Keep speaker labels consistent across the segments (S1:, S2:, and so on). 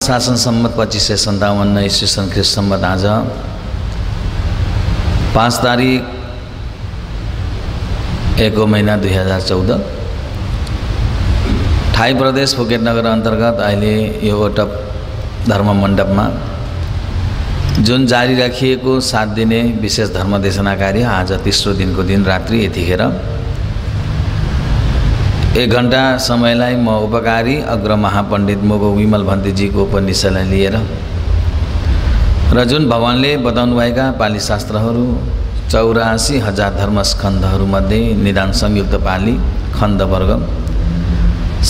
S1: शासन सम्मत पच्चिस सय सन्ताउन्न इस्वी सन् ख्रिस्ट सम्मत आज पाँच तारिक एक महिना दुई हज़ार चौध। ठाई प्रदेश फुकेट नगर अंतर्गत अहिले यो ओटप धर्म जुन जारी राखिएको सात दिने विशेष धर्म देशना कार्य आज तेस्रो दिनको दिन रात्रि यतिखेर एक घन्टा समयलाई म उपकारी अग्र महापण्डित मोगो विमल भन्तीजीको उपनिषदलाई लिएर र जुन भगवान्ले बताउनुभएका पाली शास्त्रहरू चौरासी हजार धर्मस्कन्धहरूमध्ये निदान संयुक्त पाली खण्डवर्ग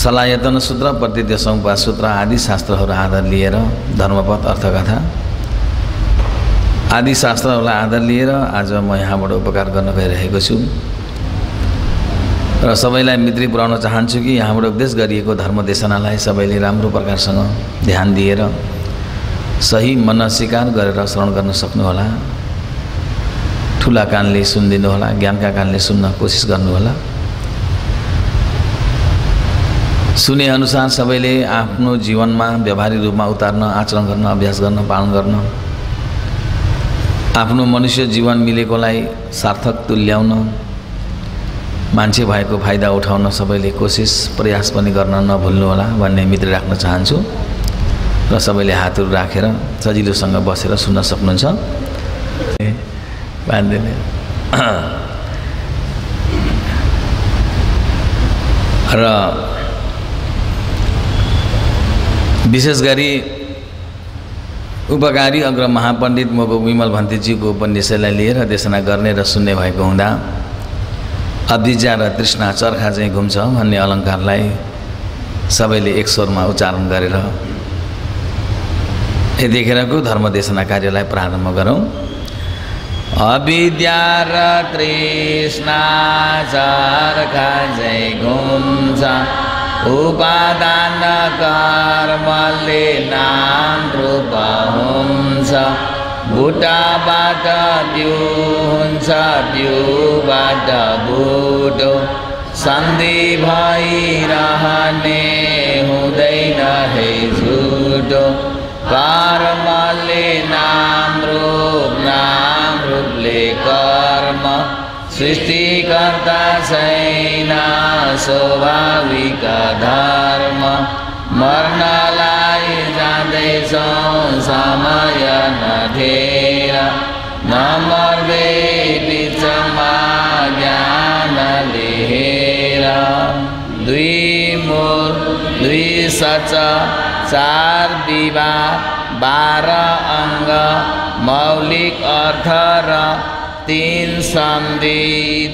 S1: सलायतन सूत्र प्रतिद्य संपा सूत्र आदि शास्त्रहरू आधार लिएर धर्मपथ अर्थकथा आदि शास्त्रहरूलाई आधार लिएर आज म यहाँबाट उपकार गर्न गइरहेको छु। र सबैलाई मित्री पुऱ्याउन चाहन्छु कि यहाँबाट उपदेश गरिएको धर्मदेशनालाई सबैले राम्रो प्रकारसँग ध्यान दिएर सही मन स्वीकार गरेर श्रवण गर्न सक्नुहोला। ठुला कानले सुनिदिनु होला ज्ञानका कानले सुन्न कोसिस गर्नुहोला। सुने अनुसार सबैले आफ्नो जीवनमा व्यावहारिक रूपमा उतार्न आचरण गर्न अभ्यास गर्न पालन गर्न आफ्नो मनुष्य जीवन मिलेकोलाई सार्थक तुल्याउन मान्छे भएको फाइदा उठाउन सबैले कोसिस प्रयास पनि गर्न नभुल्नुहोला भन्ने मित्र राख्न चाहन्छु र सबैले हातहरू राखेर सजिलोसँग बसेर सुन्न सक्नुहुन्छ। र विशेष गरी उपकारी अग्र महापण्डित मोगो विमल भन्तीजीको उपन्यासलाई लिएर देशना गर्ने र सुन्ने भएको हुँदा अब्दिजा र तृष्णा चर्खा चाहिँ घुम्छ भन्ने अलङ्कारलाई सबैले एक स्वरमा उच्चारण गरेर यतिखेरको धर्मदेशना कार्यलाई प्रारम्भ गरौँ। अविद्या र तृष्णा चर्खा चाहिँ उपादान कर्मले नाम रूप हुन्छ बुटाबाट बिउ हुन्छ बिउबाट बुटो सन्धि भइरहने हुँदैन है झुटो कर्मले नाम रूप नाम रूपले कर्म सृष्टिकर्ता छैन स्वाभाविक धर्म मर्नलाई जाँदैछौँ समय नठेर दुई मूल दुई सच चार विवाह बाह्र अङ्ग मौलिक अर्थ र तिन सन्धि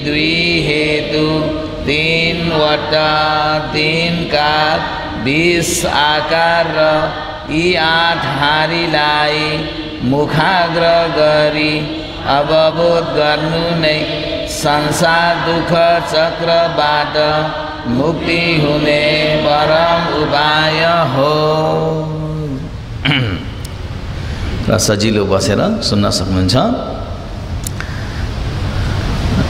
S1: दुई हेतु तिनवटा तिन काल बिस आकार र यी आठ हारीलाई मुखाग्र गरी अवबोध गर्नु नै संसार दुःख चक्रबाट मुक्ति हुने परम उपाय हो। र सजिलो बसेर सुन्न सक्नुहुन्छ।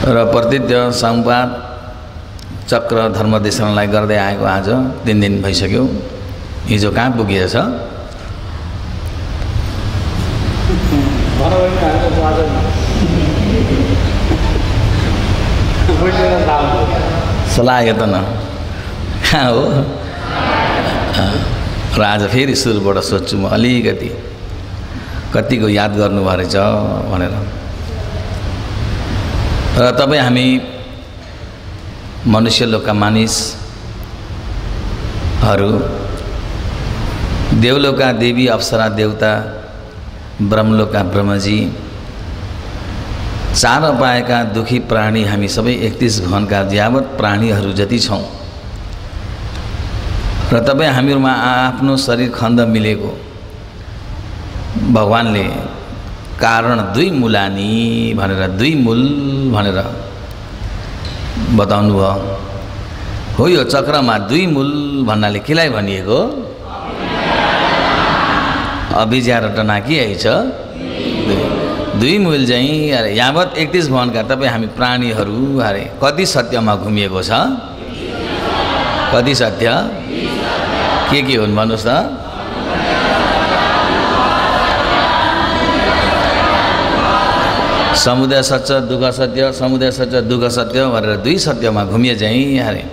S1: र प्रतिद्य संवाद चक्र धर्मदेशनलाई गर्दै आएको आज तिन दिन भइसक्यो। हिजो कहाँ पुगिएछ? सल्लाह त न। कहाँ हो? र आज फेरि सुरुबाट सोध्छु म अलिकति कतिको याद गर्नुभयो रहेछ भनेर। र तपाईँ हामी मनुष्य लोकका मानिसहरू देवलोकका देवी अप्सरा देवता ब्रह्मलोकका ब्रह्मजी चार पाएका दुखी प्राणी हामी सबै एकतिस भवनका यावत प्राणीहरू जति छौँ। र तपाईँ हामीहरूमा आफ्नो शरीर खण्ड मिलेको। भगवान्ले कारण दुई मुलानी भनेर दुई मूल भनेर बताउनु भयो। हो यो चक्रमा दुई मूल भन्नाले केलाई भनिएको? अभिज्या र टनाकी आइछ दुई मुल चाहिँ अरे यावत एकतिस भवनका तपाईँ हामी प्राणीहरू अरे कति सत्यमा घुमिएको छ? कति सत्य? के के हुन् भन्नुहोस् त। समुदाय सत्य दुःख सत्य समुदाय सत्य दुःख सत्य भनेर दुई सत्यमा घुमिए चाहिँ अरे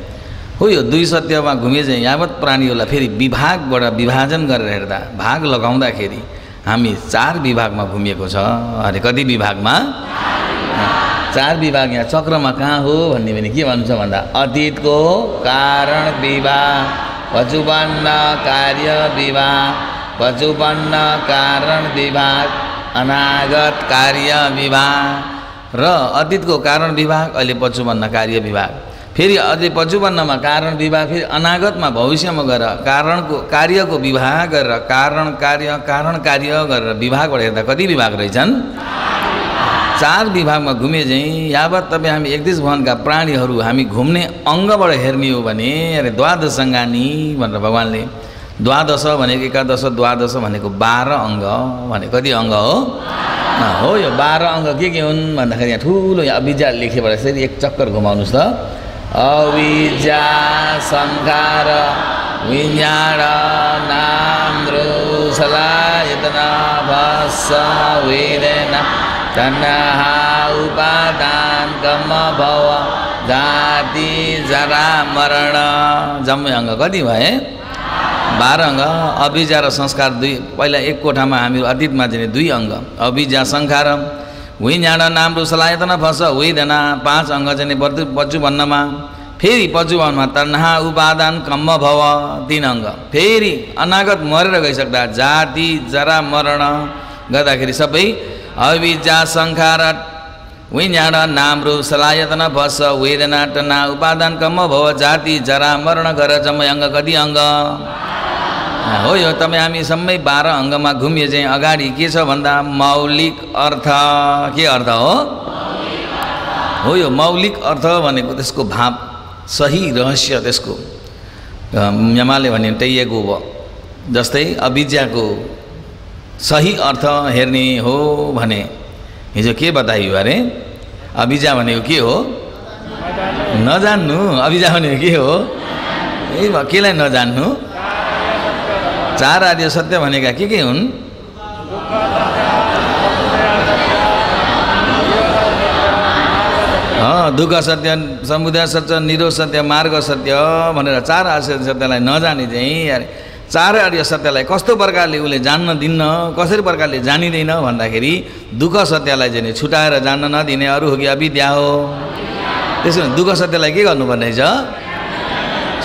S1: हो यो दुई सत्यमा घुमिए चाहिँ यावत प्राणीहरूलाई फेरि विभागबाट विभाजन गरेर हेर्दा भाग लगाउँदाखेरि हामी चार विभागमा घुमिएको छ। अरे कति विभागमा? चार विभाग यहाँ चक्रमा कहाँ हो भन्ने भने के भन्नु भन्दा अतीतको कारण विभाग पशुपन्न कार्य विभाग पशुपन्न कारण विभाग अनागत कार्य विभाग र अतीतको कारण विभाग अहिले पशुपन्न कार्य विभाग। फेरि अझै पशुपन्नमा कारण विभाग फेरि अनागतमा भविष्यमा गएर कारणको कार्यको विभाग गरेर कारण कार्य कारण कार्य गरेर विभागबाट हेर्दा कति विभाग रहेछन्? चार विभागमा घुमे चाहिँ यावत तपाईँ हामी एकतिस भवनका प्राणीहरू हामी घुम्ने अङ्गबाट हेर्ने हो भने अरे द्वादश अङ्गानी भनेर भगवान्ले द्वादश भनेको एकादश द्वादश भनेको बाह्र अङ्ग भने कति अङ्ग हो? हो यो बाह्र अङ्ग के के हुन् भन्दाखेरि यहाँ ठुलो यहाँ अभिजा लेखेबाट यसरी एक चक्कर घुमाउनुहोस् त। अविजा सङ्कार विज्ञान नाम सलायतना भस्स वेदना तन्हा उपादान कम भव जाति जरा मरण जम्मै अङ्ग कति भए? बाह्र अङ्ग। अभिजा र संस्कार दुई। पहिला एक कोठामा हामी अतीतमा चाहिँ दुई अङ्ग। अभिजा सङ्खार विज्ञान नाम रुसलायतना फस हुइँदैन पाँच अङ्ग चाहिँ बर्तु पचुभन्नमा फेरि पचुभन्नमा तन्हा उपादान कम्म भव तिन अङ्ग फेरि अनागत मरेर गइसक्दा जाति जरा मरण गर्दाखेरि सबै अविजा सङ्खार विज्ञान नाम रूप सलायतन भस वेदना टना उपादान कम्म भव जाति जरा मरण गर जम्मै अङ्ग कति अङ्ग हो यो तपाईँ हामी सबै बाह्र अङ्गमा घुमिए चाहिँ अगाडि के छ भन्दा मौलिक अर्थ। के अर्थ हो? हो यो मौलिक अर्थ भनेको त्यसको भाव सही रहस्य त्यसको। यमाले भने टैएको भयो जस्तै अविद्याको सही अर्थ हेर्ने हो भने। हिजो के बताइयो अरे? अभिजा भनेको के हो? नजान्नु। अभिजा भनेको के हो? ए केलाई नजान्नु? चार आदि सत्य भनेका के के हुन्? दुःख सत्य समुदाय सत्य निरोध सत्य मार्ग सत्य भनेर चार आर्य सत्यलाई नजाने चाहिँ अरे चार आर्य सत्यलाई कस्तो प्रकारले उसले जान्न दिन्न कसरी प्रकारले जानिँदैन भन्दाखेरि दुःख सत्यलाई चाहिँ छुटाएर जान्न नदिने अरू हो कि अविद्या हो? त्यसो भने दुःख सत्यलाई के गर्नुपर्ने छ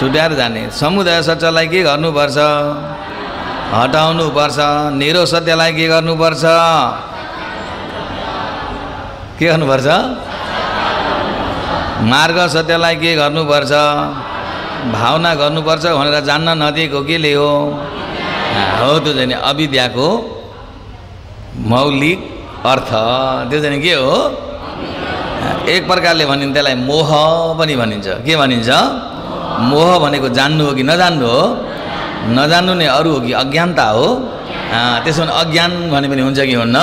S1: छुट्याएर जाने। समुदाय सत्यलाई के गर्नुपर्छ? हटाउनुपर्छ निरो सत्यलाई के गर्नुपर्छ? के गर्नुपर्छ? मार्ग सत्यलाई के गर्नुपर्छ? भावना गर्नुपर्छ भनेर जान्न नदिएको केले हो? हो त्यो चाहिँ अविद्याको मौलिक अर्थ। त्यो चाहिँ के हो? एक प्रकारले भनिन्छ त्यसलाई मोह पनि भनिन्छ। के भनिन्छ? मोह भनेको जान्नु हो कि नजान्नु हो? नजान्नु नै अरू हो कि अज्ञानता हो? त्यसो भने अज्ञान भने पनि हुन्छ कि हुन्न?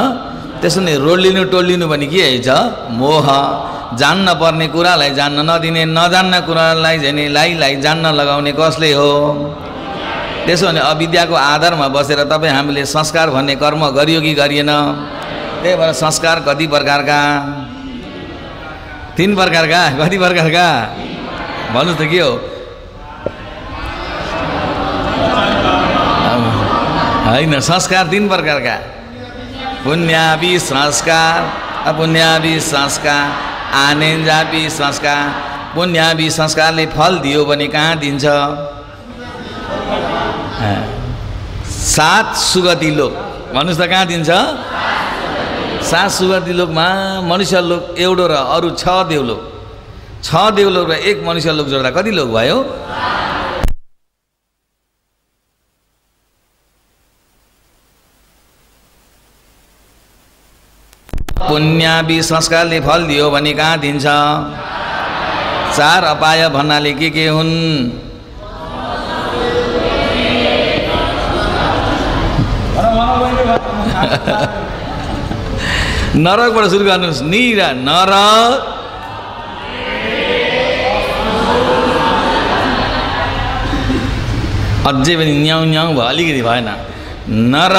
S1: त्यसो भने रोलिनु टोलिनु पनि के छ? मोह। जान्न पर्ने कुरालाई जान्न नदिने नजान्न कुरालाई झन् लाइलाई जान्न लगाउने कसले हो? त्यसो भने अविद्याको आधारमा बसेर तपाईँ हामीले संस्कार भन्ने कर्म गरियो कि गरिएन? त्यही भएर संस्कार कति प्रकारका? तिन प्रकारका? कति प्रकारका? भन्नुहोस् त के हो? होइन संस्कार तिन प्रकारका। पुण्यावि संस्कार अपुण्यावि संस्कार आनेन्जापी संस्कार पुण्यावि संस्कारले फल दियो भने कहाँ दिन्छ? सात सुगति लोक। भन्नुहोस् त कहाँ दिन्छ? सात सुगति लोकमा मनुष्य लोक एउटो र अरू छ देवलोक। छ देवलोक र एक मनुष्य लोक जोड्दा कति लोक भयो? पुण्यावि संस्कारले फल दियो भने कहाँ दिन्छ? चार अपाय भन्नाले के के हुन्? नरकबाट सुरु गर्नुहोस्। निरा नरक अझै पनि न्याउ न्याउ भयो। अलिकति भएन। नर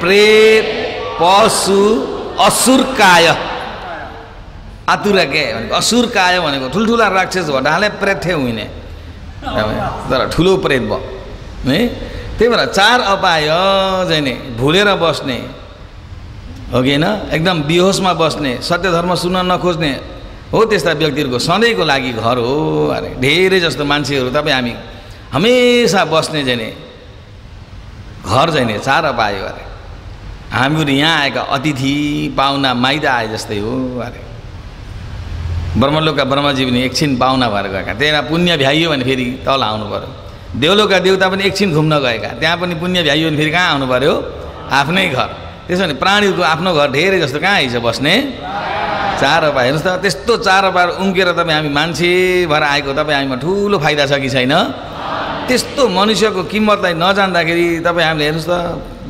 S1: प्रेत पशु। असुरकाय। आतुरा के भनेको असुरकाय भनेको ठुल्ठुला राक्षस भयो ढाले हुने तर ठुलो प्रेत भयो है त्यही भएर चार अपाय चाहिँ नि भुलेर बस्ने हो कि होइन? एकदम बिहोसमा बस्ने सत्य धर्म सुन्न नखोज्ने हो त्यस्ता व्यक्तिहरूको सधैँको लागि घर हो अरे। धेरै जस्तो मान्छेहरू तपाईँ हामी हमेसा बस्ने चाहिँ घर चाहिँ चार पायो अरे। हामीहरू यहाँ आएका अतिथि पाहुना माइदा आए जस्तै हो अरे। ब्रह्मलोकका ब्रह्मजी पनि एकछिन पाहुना भएर गएका। त्यहाँ पुण्य भ्याइयो भने फेरि तल आउनु पऱ्यो देवलोकका देउता पनि एकछिन घुम्न गएका। त्यहाँ पनि पुण्य भ्याइयो भने फेरि कहाँ आउनु पऱ्यो आफ्नै घर। त्यसो भने प्राणीहरूको आफ्नो घर धेरै जस्तो कहाँ आइज बस्ने? चार अपाय हेर्नुहोस् त त्यस्तो चार अपाय उम्केर तपाईँ हामी मान्छे भएर आएको तपाईँ हामीमा ठुलो फाइदा छ कि छैन? त्यस्तो मनुष्यको किम्मतलाई नजान्दाखेरि तपाईँ हामीले हेर्नुहोस् त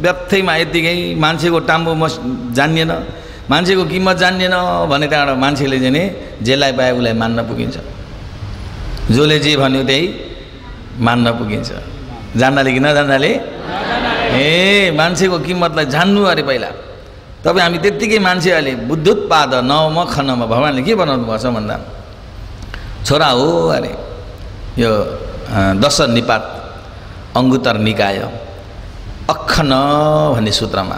S1: व्यर्थैमा यत्तिकै मान्छेको टाम्बो मस जानिएन मान्छेको किम्मत जानिएन भने त्यहाँबाट मान्छेले चाहिँ नि जेलाई पाए उसलाई मान्न पुगिन्छ। जसले जे भन्यो त्यही मान्न पुगिन्छ। जान्नाले कि नजान्नाले? ए मान्छेको किम्मतलाई जान्नु अरे पहिला। तपाईँ हामी त्यत्तिकै मान्छे अहिले बुद्धुत्पाद नवम खनमा भगवान्ले के बनाउनु भएको छ भन्दा? छोरा हो अरे। यो दश निपात अङ्गुतर निकाय। अखन भन्ने सूत्रमा।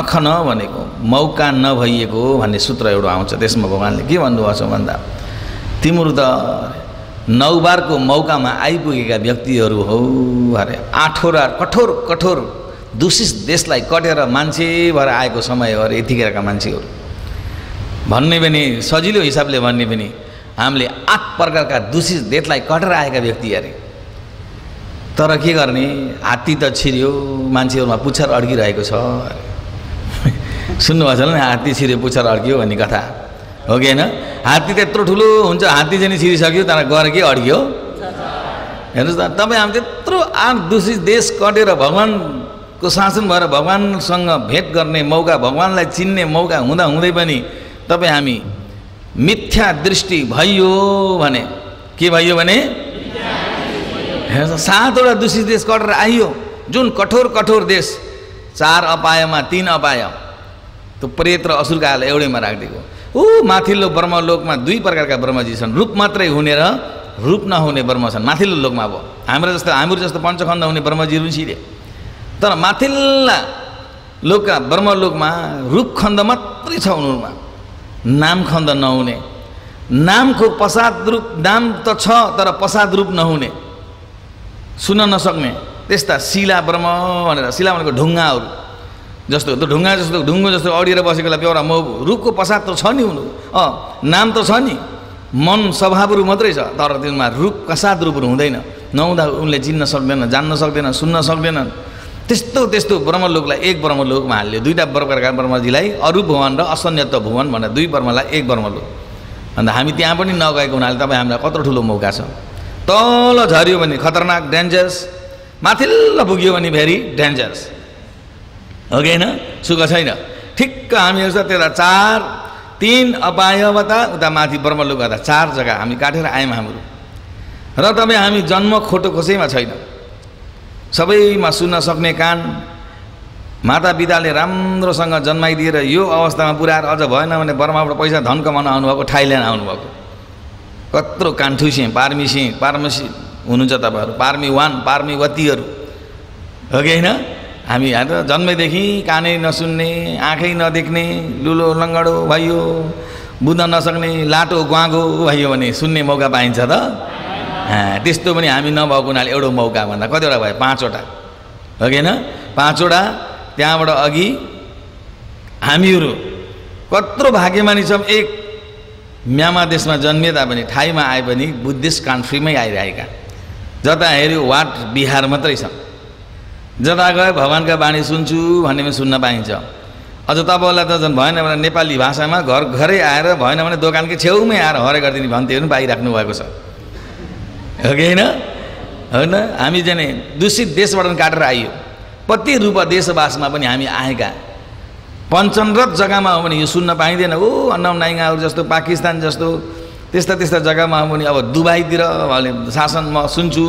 S1: अखन भनेको मौका नभइएको भन्ने सूत्र एउटा आउँछ त्यसमा भगवान्ले के भन्नुभएको छ भन्दा तिम्रो त नौ बारको मौकामा आइपुगेका व्यक्तिहरू हौ अरे आठवटा कठोर कठोर दूषित देशलाई कटेर मान्छे भएर आएको समय हो अरे यतिखेरका मान्छेहरू। भन्ने पनि सजिलो हिसाबले भन्ने पनि हामीले आठ प्रकारका दूषित देशलाई कटेर आएका व्यक्ति अरे तर के गर्ने? हात्ती त छिर्यो मान्छेहरूमा पुच्छर अड्किरहेको छ। सुन्नुभएको छ नि हात्ती छिर्यो पुच्छर अड्कियो भन्ने कथा? हो कि होइन? हात्ती त यत्रो ठुलो हुन्छ हात्ती चाहिँ नि छिरिसक्यो तर गएर के अड्कियो? हेर्नुहोस् त तपाईँ हामी त्यत्रो आठ दूषित देश कटेर भगवान्को शासन भएर भगवान्सँग भेट गर्ने मौका भगवान्लाई चिन्ने मौका हुँदा हुँदै पनि तपाईँ हामी मिथ्या दृष्टि भइयो भने के भइयो भने सातवटा दूषित देश कटेर आइयो। जुन कठोर कठोर देश चार अपायमा तिन अपाय। त्यो प्रेत र असुरकालाई एउटैमा राखिदिएको। ऊ माथिल्लो ब्रह्मलोकमा दुई प्रकारका ब्रह्मजी छन्। रूप मात्रै हुने र रूप नहुने ब्रह्म छन्। माथिल्लो लोकमा अब। हाम्रो जस्तो हाम्रो जस्तो पञ्चखण्ड हुने ब्रह्मजीहरू छिरे। तर माथिल्ला लोकका ब्रह्मलोकमा रूप खण्ड मात्रै छ उनीहरूमा। नाम खण्ड नहुने। नामको पसाद रूप नाम त छ तर पसाद रूप नहुने। सुन्न नसक्ने। त्यस्ता शिला ब्रह्म भनेर शिला भनेको ढुङ्गाहरू। जस्तो त्यो ढुङ्गा जस्तो ढुङ्गो जस्तो अडिएर बसेकोलाई बेहोरा म रुखको पसाद त छ नि हुनु। अँ नाम त छ नि। मन स्वभावहरू मात्रै छ तर त्यसमा रुख कसाद रूपहरू हुँदैन। नहुँदा उनले चिन्न सक्दैन जान्न सक्दैन सुन्न सक्दैन त्यस्तो त्यस्तो ब्रह्मलोकलाई एक ब्रह्मलोकमा हाल्यो। दुईवटा प्रकारका ब्रह्मजीलाई अरू भुवन र असन्यत्व भुवन भनेर दुई ब्रह्मलाई एक ब्रह्मलोक। अन्त हामी त्यहाँ पनि नगएको हुनाले तपाईँ हामीलाई कत्रो ठुलो मौका छ। तल झऱ्यो भने खतरनाक डेन्जरस माथिल्लो पुग्यो भने भेरी डेन्जरस हो कि होइन सुख छैन। ठिक्क हामीहरू छ त्यता चार तिन अपायबाट उता माथि ब्रह्मलोक गर्दा चार जग्गा हामी काटेर आयौँ हाम्रो र तपाईँ हामी जन्म खोटो कसैमा छैन। सबैमा सुन्न सक्ने कान माता पिताले राम्रोसँग जन्माइदिएर यो अवस्थामा पुऱ्याएर अझ भएन भने बर्माबाट पैसा धन कमाउन आउनुभएको थाइल्यान्ड आउनुभएको। कत्रो कान्ठु सिंह पार्मी सिंह पार्मसी हुनुहुन्छ तपाईँहरू पार्मी वान पार्मी वतीहरू। हो कि होइन? हामी त जन्मैदेखि कानै नसुन्ने आँखै नदेख्ने लुलो लङ्गडो भइयो बुझ्न नसक्ने लाटो ग्वागो भइयो भने सुन्ने मौका पाइन्छ त? त्यस्तो पनि हामी नभएको हुनाले एउटा मौका भन्दा कतिवटा भयो? पाँचवटा। हो कि होइन? पाँचवटा त्यहाँबाट अघि हामीहरू कत्रो भाग्यमानी छौँ एक म्यामा देशमा जन्मिए तापनि ठाईमा आए पनि बुद्धिस्ट कन्ट्रीमै आइरहेका। जता हेऱ्यो वाट बिहार मात्रै छ। जता गयो भगवान्का बाणी सुन्छु भन्ने पनि सुन्न पाइन्छ। अझ तपाईँलाई त झन् भएन भने नेपाली भाषामा घर घरै आएर भएन भने दोकानकै छेउमै आएर हरे गरिदिने भन्थ्यो पनि पाइराख्नु भएको छ। हो कि होइन? होइन? हामी जाने दूषित देशबाट काटेर आइयो। प्रति रूप देशवासमा पनि हामी आएका। पञ्चनरत जग्गामा हो भने यो सुन्न पाइँदैन। ओ अन्नम नाइगाहरू जस्तो पाकिस्तान जस्तो त्यस्ता त्यस्ता जग्गामा हो भने अब दुबईतिर अहिले शासन म सुन्छु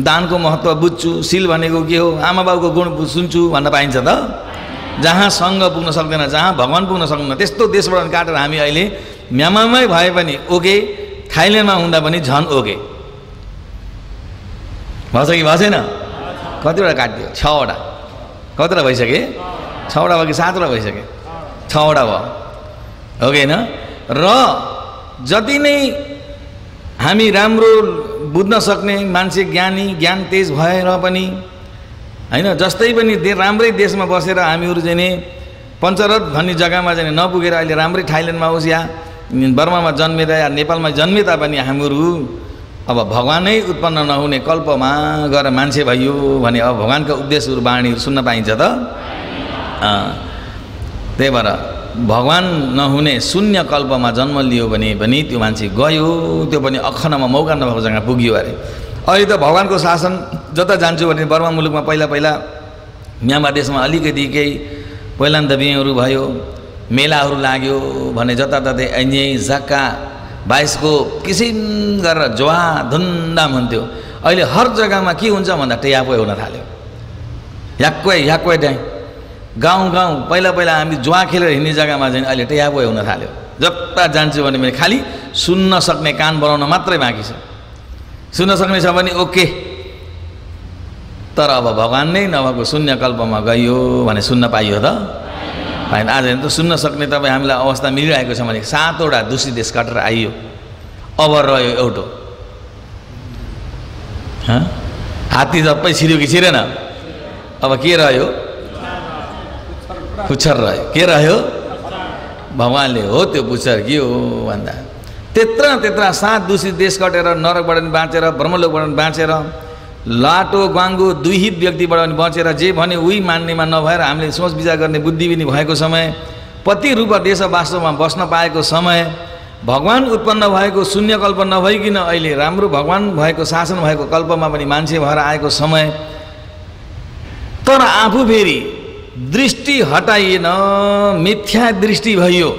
S1: दानको महत्त्व बुझ्छु सिल भनेको के हो आमा बाउको गुण सुन्छु भन्न पाइन्छ त? जहाँ सङ्घ पुग्न सक्दैन जहाँ भगवान् पुग्न सक्दैन त्यस्तो देशबाट काटेर हामी अहिले म्यामामै भए पनि ओके थाइल्यान्डमा हुँदा पनि झन् ओके भएछ कि भएको छैन कतिवटा काटिदियो? छवटा। कतिवटा भइसके? छवटा भयो कि सातवटा भइसक्यो? छवटा भयो। हो कि होइन र जति नै हामी राम्रो बुझ्न सक्ने मान्छे ज्ञानी ज्ञान तेज भएर पनि होइन जस्तै पनि दे राम्रै देशमा बसेर हामीहरू चाहिँ नि पञ्चरथ भन्ने जग्गामा चाहिँ नपुगेर अहिले राम्रै थाइल्यान्डमा होस् या बर्मामा जन्मेर या नेपालमा जन्मे तापनि हामीहरू अब भगवानै उत्पन्न नहुने कल्पमा गएर मान्छे भइयो भने अब भगवान्का उपदेशहरू बाणीहरू सुन्न पाइन्छ त? त्यही भएर भगवान् नहुने शून्य कल्पमा जन्म लियो भने पनि त्यो मान्छे गयो त्यो पनि अखण्डमा मौका नभएको जग्गा पुग्यो अरे अहिले त भगवान्को शासन जता जान्छु भने बर्मा मुलुकमा पहिला पहिला म्यामा देशमा अलिकति केही पहिलान्त बिहेहरू भयो मेलाहरू लाग्यो भने जताततै ऐन्यै झक्का बाइसको किसिम गरेर ज्वा धुमधाम हुन्थ्यो अहिले हर जग्गामा के हुन्छ भन्दा टेयापो हुन थाल्यो याक्कै याक्कै ट्याङ गाउँ गाउँ पहिला पहिला हामी जुवा खेलेर हिँड्ने जग्गामा चाहिँ अहिले टेयापो हुन थाल्यो। जता जान्छु भने मैले खालि सुन्न सक्ने कान बनाउन मात्रै बाँकी छ। सुन्न सक्ने छ भने ओके। तर अब भगवान् नै नभएको शून्य कल्पमा गइयो भने सुन्न पाइयो त? पाइन आज त सुन्न सक्ने तपाईँ हामीलाई अवस्था मिलिरहेको छ भने सातवटा दूषित देश काटेर आइयो। अब रह्यो एउटो। हात्ती सबै छिर्यो कि छिरेन? अब के रह्यो? पुच्छर रह्यो के रह्यो? भगवान्ले हो त्यो पुच्छर के हो? भन्दा त्यत्र त्यत्र सात दूषित देश कटेर नरकबाट पनि बाँचेर ब्रह्मलोकबाट पनि बाँचेर लाटो गाङ्गो दुहित व्यक्तिबाट पनि बचेर जे भने उही मान्नेमा नभएर हामीले सोच विचार गर्ने बुद्धि पनि भएको समय पति रूप देश वास्तवमा बस्न पाएको समय भगवान् उत्पन्न भएको शून्य कल्प नभइकन अहिले राम्रो भगवान् भएको शासन भएको कल्पमा पनि मान्छे भएर आएको समय तर आफू फेरि दृष्टि हटाइएन मिथ्या दृष्टि भइयो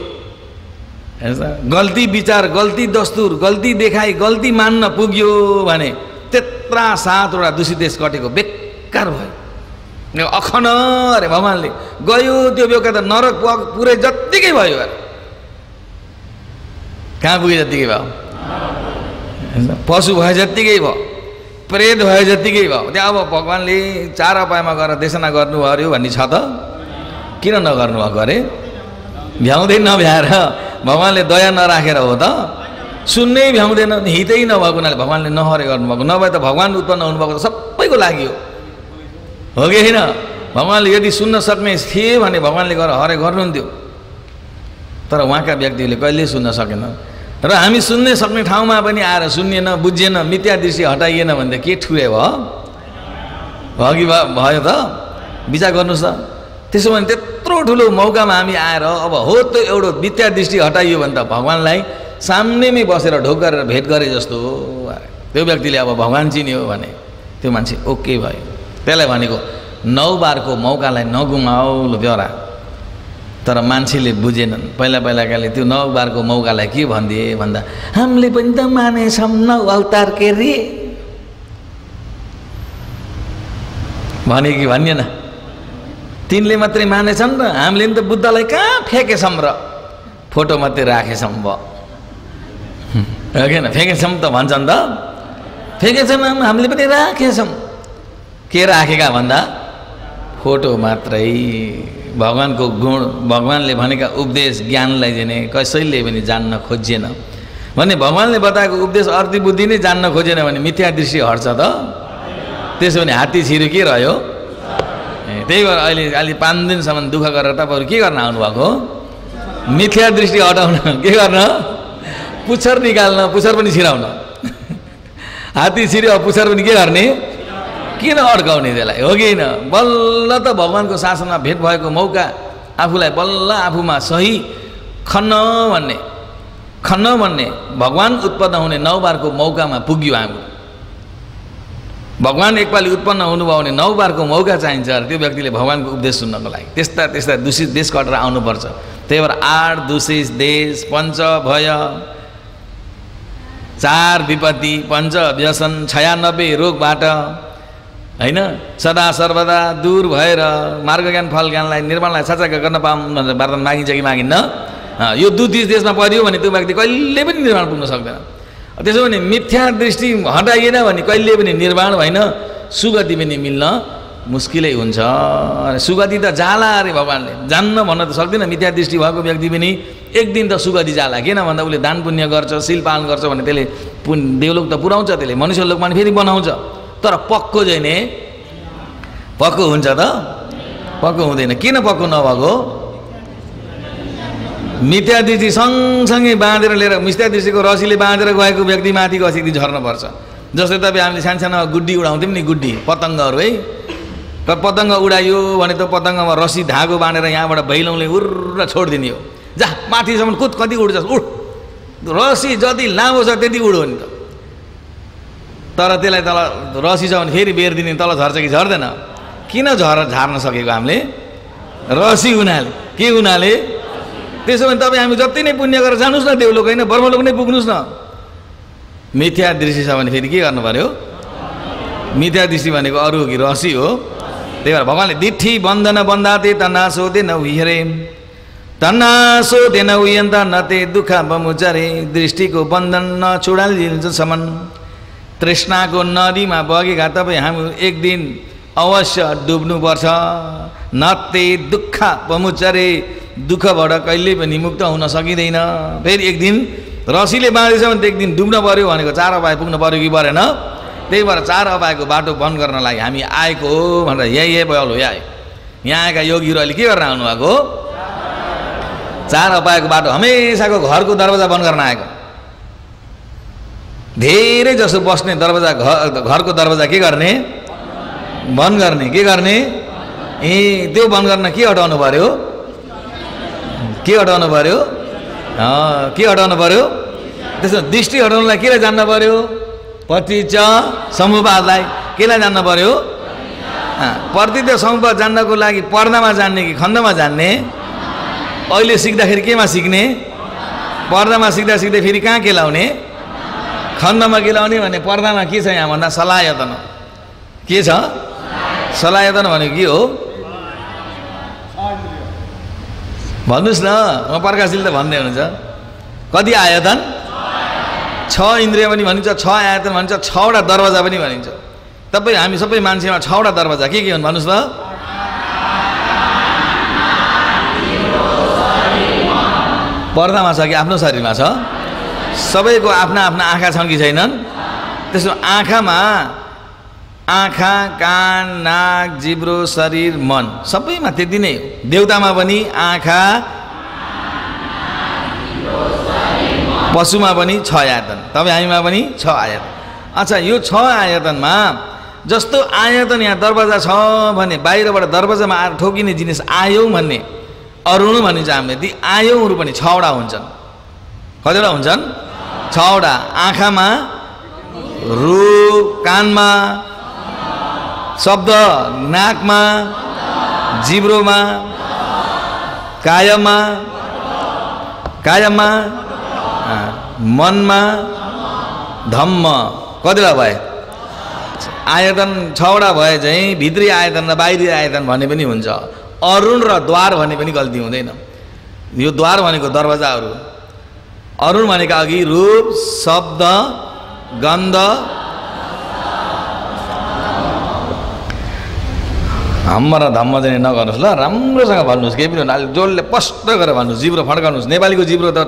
S1: गल्ती विचार गल्ती दस्तुर गल्ती देखाइ गल्ती मान्न पुग्यो भने त्यत्रा सातवटा दूषित देश कटेको बेकार भयो। अखन अरे भगवान्ले गयो त्यो बेलुका त नरक पुरै जत्तिकै भयो अरे। कहाँ पुगे जत्तिकै भयो? पशु भए जत्तिकै भयो। प्रेत भए जत्तिकै भयो। त्यहाँ अब भगवान्ले चार उपायमा गएर देशना गर्नु अऱ्यो भन्ने छ त। किन नगर्नु भएको अरे? भ्याउँदै नभ्याएर भगवान्ले दया नराखेर हो त। सुन्नै भ्याउँदैन हितै नभएको हुनाले भगवान्ले नहरे गर्नुभएको। नभए त भगवान् उत्पन्न हुनुभएको त सबैको लागि हो। कि होइन? भगवान्ले यदि सुन्न सक्ने थिए भने भगवान्ले गएर हरे गर्नुहुन्थ्यो। तर उहाँका व्यक्तिले कहिल्यै सुन्न सकेन र हामी सुन्नै सक्ने ठाउँमा पनि आएर सुनिएन बुझिएन मिथ्या दृष्टि हटाइएन भने के ठुरे भयो? कि भयो? त। विचार गर्नुहोस् त। त्यसो भने त्यत्रो ठुलो मौकामा हामी आएर अब हो त एउटा मिथ्या दृष्टि हटाइयो भने त भगवान्लाई सामनेमै बसेर ढोक गरेर भेट गरे जस्तो त्यो व्यक्तिले अब भगवान् चिन्यो भने त्यो मान्छे ओके भयो। त्यसलाई भनेको नौ बारको मौकालाई नगुमाऊ ब्यौरा। तर मान्छेले बुझेनन्। पहिला पहिलाकाले त्यो नौ बारको मौकालाई के भनिदिए? भन्दा हामीले पनि त मानेछौँ नौ अवतार के रे? भने कि भनिएन तिनले मात्रै मानेछन् र हामीले नि त बुद्धलाई कहाँ फ्याँकेछौँ र? फोटो मात्रै राखेछौँ भयो होइन फ्याँकेछौँ त भन्छन् त। फ्याँकेछौँ हामीले पनि राखेछौँ। के राखेका भन्दा फोटो मात्रै भगवान्को गुण भगवान्ले भनेका उपदेश ज्ञानलाई दिने कसैले पनि जान्न खोजिएन भने भगवान्ले बताएको उपदेश बुद्धि नै जान्न खोजेन भने मिथ्या दृष्टि हट्छ त। त्यसो भने हात्ती छिरो के रह्यो? त्यही भएर अहिले अलि पाँच दिनसम्म दुःख गरेर तपाईँहरू के गर्न आउनुभएको? मिथ्या दृष्टि हटाउन के गर्न? पुच्छर निकाल्न पुच्छर पनि छिराउन। हात्ती छिर्यो पुच्छर पनि के गर्ने? किन अड्काउने त्यसलाई? हो कि बल्ल त भगवान्को शासनमा भेट भएको मौका आफूलाई बल्ल आफूमा सही खन्न भन्ने खन्न भन्ने भगवान् उत्पन्न हुने नौ बारको मौकामा पुग्यो हामी भगवान् एकपालि उत्पन्न हुनुभयो भने नौ बारको मौका चाहिन्छ र त्यो व्यक्तिले भगवान्को उपदेश सुन्नको लागि। त्यस्ता त्यस्ता दूषित देश कटेर आउनुपर्छ। त्यही भएर आठ दूषित देश पञ्च भय चार विपत्ति पञ्च व्यसन छयानब्बे रोगबाट होइन? सदा सर्वदा दूर भएर मार्ग ज्ञान फल ज्ञानलाई निर्माणलाई साँच्चा गर्न पाऊँ भनेर वरदान मागिन्छ कि मागिन्न? यो दुधिस देशमा पऱ्यो भने त्यो व्यक्ति कहिले पनि निर्माण पुग्न सक्दैन। त्यसो भने मिथ्या दृष्टि हटाइएन भने कहिले पनि निर्माण होइन सुगति पनि मिल्न मुस्किलै हुन्छ। सुगति त जाला अरे भगवान्ले। जान्न भन्न त सक्दैन मिथ्या दृष्टि भएको व्यक्ति पनि एक दिन त सुगति जाला। किन भन्दा उसले दान पुण्य गर्छ शिल पालन गर्छ भने त्यसले पुन देवलोक त पुऱ्याउँछ त्यसले। मनुष्य लोकमा फेरि बनाउँछ। तर पक्को चाहिँ नि पक्को हुन्छ त? पक्को हुँदैन। किन पक्को नभएको? मिथ्या दृष्टि सँगसँगै बाँधेर लिएर मिथ्या दृष्टिको रसीले बाँधेर गएको व्यक्ति माथि गएपछि झर्नुपर्छ जस्तै तपाईँ हामीले सानसानो गुड्डी उडाउँथ्यौँ नि गुड्डी पतङ्गहरू है? त पतङ्ग उडायो भने त पतङ्गमा रसी धागो बाँधेर यहाँबाट भैलौँले उर्र छोडिदिने हो। जा माथिसम्म कुद कति उड्छ उड रसी जति लामो छ त्यति उड्यो नि त। तर त्यसलाई तल रसी छ भने फेरि बेर दिने तल झर्छ कि झर्दैन? किन झर झार्न सकेको हामीले? रसी हुनाले के हुनाले त्यसो भने तपाईँ हामी जति नै पुण्य गरेर जानुहोस् न देवलोक होइन? ब्रह्मलोक नै पुग्नुहोस् न। मिथ्या दृष्टि छ भने फेरि के गर्नु पऱ्यो मिथ्या दृष्टि भनेको अरू हो कि रसी हो? त्यही भएर भगवान्ले दिठी बन्धन बन्दाते तना सोधे न उहिरे। तना सोधे न उयन्त नते दुःख बमुचरे दृष्टिको बन्धन नछुडालिन्छसम्म तृष्णाको नदीमा बगेका तपाईँ हामी एक दिन अवश्य डुब्नुपर्छ। नते दुःख पमुचरे दुःखबाट कहिले पनि मुक्त हुन सकिँदैन। फेरि एक दिन रसीले बाँधेछ भने त एक दिन डुब्न पऱ्यो भनेको चार अपाय पुग्न पऱ्यो कि परेन? त्यही भएर चार अपायको बाटो बन्द गर्नलाई हामी आएको हो भनेर यही यही भयो यहाँ यहाँ आएका योगीहरू अहिले के गरेर आउनुभएको चार अपायको बाटो हमेसाको घरको दरवाजा बन्द गर्न आएको। धेरै जसो बस्ने दरवाजा घर घरको दरवाजा के गर्ने? बन्द गर्ने। के गर्ने? ए त्यो बन्द गर्न के हटाउनु पऱ्यो के हटाउनु पऱ्यो के हटाउनु पऱ्यो त्यसो दृष्टि हटाउनुलाई केलाई जान्न पऱ्यो प्रतिच समुपादलाई केलाई जान्न पऱ्यो प्रतिच समुपाद जान्नको लागि पर्दामा जान्ने कि खण्डमा जान्ने? अहिले सिक्दाखेरि केमा सिक्ने? पर्दामा सिक्दा सिक्दै फेरि कहाँ खण्डमा केलाउने भने पर्दामा के छ यहाँ भन्दा सलायतन। के छ? सलायतन भनेको के हो? भन्नुहोस् न म प्रकाशले त भन्दै हुनुहुन्छ। कति आयतन? छ इन्द्रिय पनि भनिन्छ छ आयतन भनिन्छ छवटा दरवाजा पनि भनिन्छ। तपाईँ हामी सबै मान्छेमा छवटा दरवाजा के के हुन् भन्नुहोस् त पर्दामा छ कि आफ्नो शरीरमा छ? सबैको आफ्ना आफ्ना आँखा छन् कि छैनन्? त्यसो आँखामा आँखा कान नाक जिब्रो शरीर मन सबैमा त्यति नै हो। देउतामा पनि आँखा पशुमा पनि छ आयतन। तपाईँ हामीमा पनि छ आयतन। अच्छा यो छ आयतनमा जस्तो आयतन यहाँ दरवाजा छ भने बाहिरबाट दरवाजामा आएर ठोकिने जिनिस आयौँ भन्ने अरुण भनिन्छ हामीले ती आयौँहरू पनि छवटा हुन्छन्। कतिवटा हुन्छन्? छवटा आँखामा रूप कानमा शब्द नाकमा जिब्रोमा कायमा कायमा अँ, मनमा धम्म। कतिवटा भए? आयतन छवटा भए चाहिँ भित्री आयतन र बाहिरी आयतन भन्ने पनि हुन्छ। अरुण र द्वार भन्ने पनि गल्ती हुँदैन। यो द्वार भनेको दरवाजाहरू। अरुण भनेको अघि रूप शब्द गन्ध। हम्म र धम्म नगर्नुहोस् ल राम्रोसँग भन्नुहोस् केही पनि हुन्न अहिले जसले स्पष्ट गरेर भन्नुहोस् जिब्रो फड्काउनुहोस् नेपालीको जिब्रो त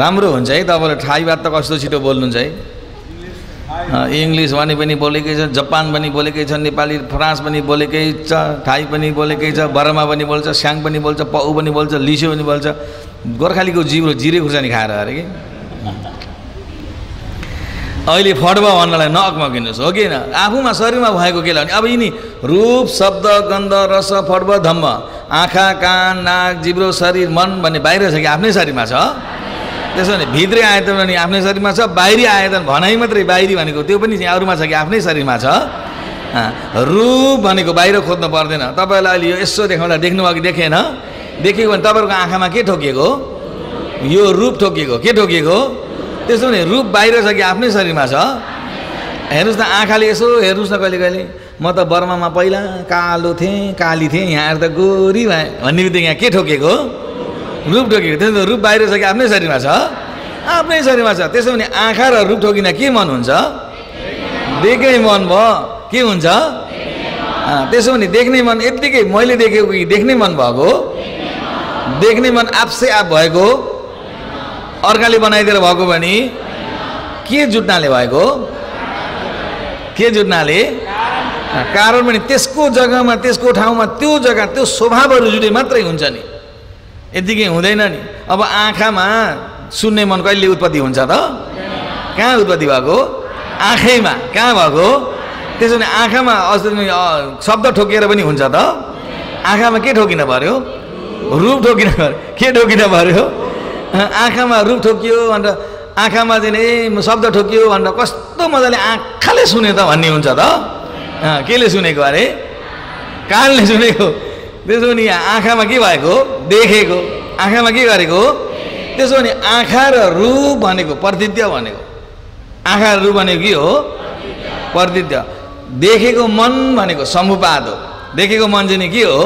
S1: राम्रो हुन्छ है तपाईँले ठाई बात त कस्तो छिटो बोल्नुहुन्छ है? इङ्ग्लिस भने पनि बोलेकै छ जापान पनि बोलेकै छ नेपाली फ्रान्स पनि बोलेकै छ थाई पनि बोलेकै छ बर्मा पनि बोल्छ स्याङ पनि बोल्छ पउ पनि बोल्छ लिस्यो पनि बोल्छ। गोर्खालीको जिब्रो जिरे खुर्सानी खाएर अरे कि? अहिले फडवा भन्नलाई नअकमकिनुहोस् हो कि होइन आफूमा शरीरमा भएको के भने अब यिनी रूप शब्द गन्ध रस फडव धम्म आँखा कान नाक जिब्रो शरीर मन भन्ने बाहिर छ कि आफ्नै शरीरमा छ? त्यसो भने भित्री आयतन भने आफ्नै शरीरमा छ बाहिरी आयतन भनाइ मात्रै बाहिरी भनेको त्यो पनि अरूमा छ कि आफ्नै शरीरमा छ? रूप भनेको बाहिर खोज्नु पर्दैन। तपाईँलाई अहिले यो यसो देखाउँदा देख्नुभयो कि देखेन? देखेको भने तपाईँहरूको आँखामा के ठोकिएको हो? यो रूप ठोकिएको के ठोकिएको त्यसो भने रूप बाहिर छ कि आफ्नै शरीरमा छ? हेर्नुहोस् न आँखाले यसो हेर्नुहोस् न कहिले कहिले। म त बर्मामा पहिला कालो थिएँ काली थिएँ यहाँ आएर त गोरी भएँ। भन्ने बित्तिकै यहाँ के ठोकिएको रूप ठोकिएको। त्यसो रूप बाहिर छ कि आफ्नै शरीरमा छ? आफ्नै शरीरमा छ। त्यसो भने आँखा र रूप ठोकिँदा के मन हुन्छ? देख्ने मन भयो। के हुन्छ? त्यसो भने देख्ने मन यत्तिकै मैले देखेको कि देख्ने मन भएको देख्ने मन आफसे आफ भएको? अर्काले बनाइदिएर भएको भने के जुट्नाले भएको? के जुट्नाले? कारण पनि त्यसको जग्गामा त्यसको ठाउँमा त्यो जग्गा त्यो स्वभावहरू जुटे मात्रै हुन्छ नि। यत्तिकै हुँदैन नि। अब आँखामा सुन्ने मन कहिले उत्पत्ति हुन्छ त? कहाँ उत्पत्ति भएको? आँखैमा। कहाँ भएको? त्यसो भने आँखामा अझ शब्द ठोकिएर पनि हुन्छ त? आँखामा के ठोकिन पर्यो? रूप ठोकिन के ठोकिन पर्यो आँखामा रूप ठोकियो अन्त आँखामा चाहिँ ए शब्द ठोकियो भनेर कस्तो मजाले आँखाले सुने त भन्ने हुन्छ त केले सुनेको अरे कानले सुनेको त्यसो भने आँखामा के भएको देखेको आँखामा के गरेको त्यसो भने आँखा र रूप भनेको प्रतिद्य भनेको आँखा र रूप भनेको के हो प्रतिद्य देखेको मन भनेको समुपाद हो देखेको मन चाहिँ के हो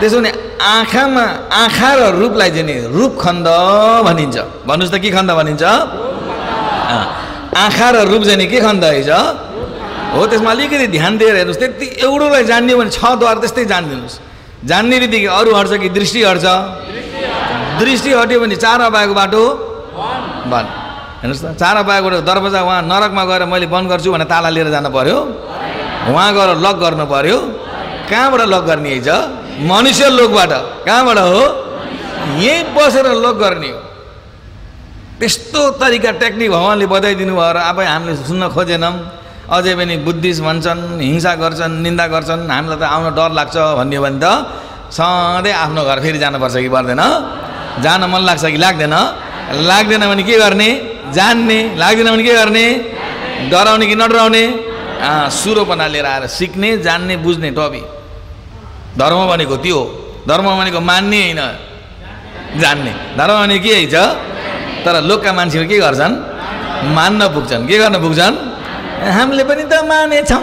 S1: त्यसो भने आँखामा आँखा र रूपलाई चाहिँ नि रूप खण्ड भनिन्छ। भन्नुहोस् त के खण्ड भनिन्छ? आँखा र रूप चाहिँ नि के खण्ड रहेछ? हो त्यसमा अलिकति ध्यान दिएर हेर्नुहोस् त्यति एउटोलाई जान्यो भने छ द्वार त्यस्तै जानिदिनुहोस्। जान्ने बित्तिकै अरू हट्छ कि दृष्टि हट्छ? दृष्टि हट्यो भने चार अपाएको बाटो बन्द। हेर्नुहोस् त चार अपाएको दरवाजा उहाँ नरकमा गएर मैले बन्द गर्छु भने ताला लिएर जानु पऱ्यो उहाँ गएर लक गर्नु पऱ्यो कहाँबाट लक गर्ने है मनुष्य लोकबाट। कहाँबाट हो? यहीँ बसेर लक गर्ने हो। त्यस्तो तरिका टेक्निक भगवान्ले बताइदिनु भयो र अब हामीले सुन्न खोजेनौँ। अझै पनि बुद्धिस्ट भन्छन् हिंसा गर्छन् निन्दा गर्छन् हामीलाई त आउन डर लाग्छ भन्यो भने त सधैँ आफ्नो घर फेरि जानुपर्छ कि पर्दैन? जान मन लाग्छ कि लाग्दैन? लाग्दैन भने के गर्ने? जान्ने। लाग्दैन भने के गर्ने? डराउने कि नडराउने? सुरोपना लिएर आएर सिक्ने जान्ने बुझ्ने टपी। धर्म भनेको त्यो धर्म भनेको मान्ने होइन। जान्ने। धर्म भने के है तर लोकका मान्छेहरू के गर्छन्? मान्न पुग्छन्। के गर्न पुग्छन्? हामीले पनि त मानेछौँ।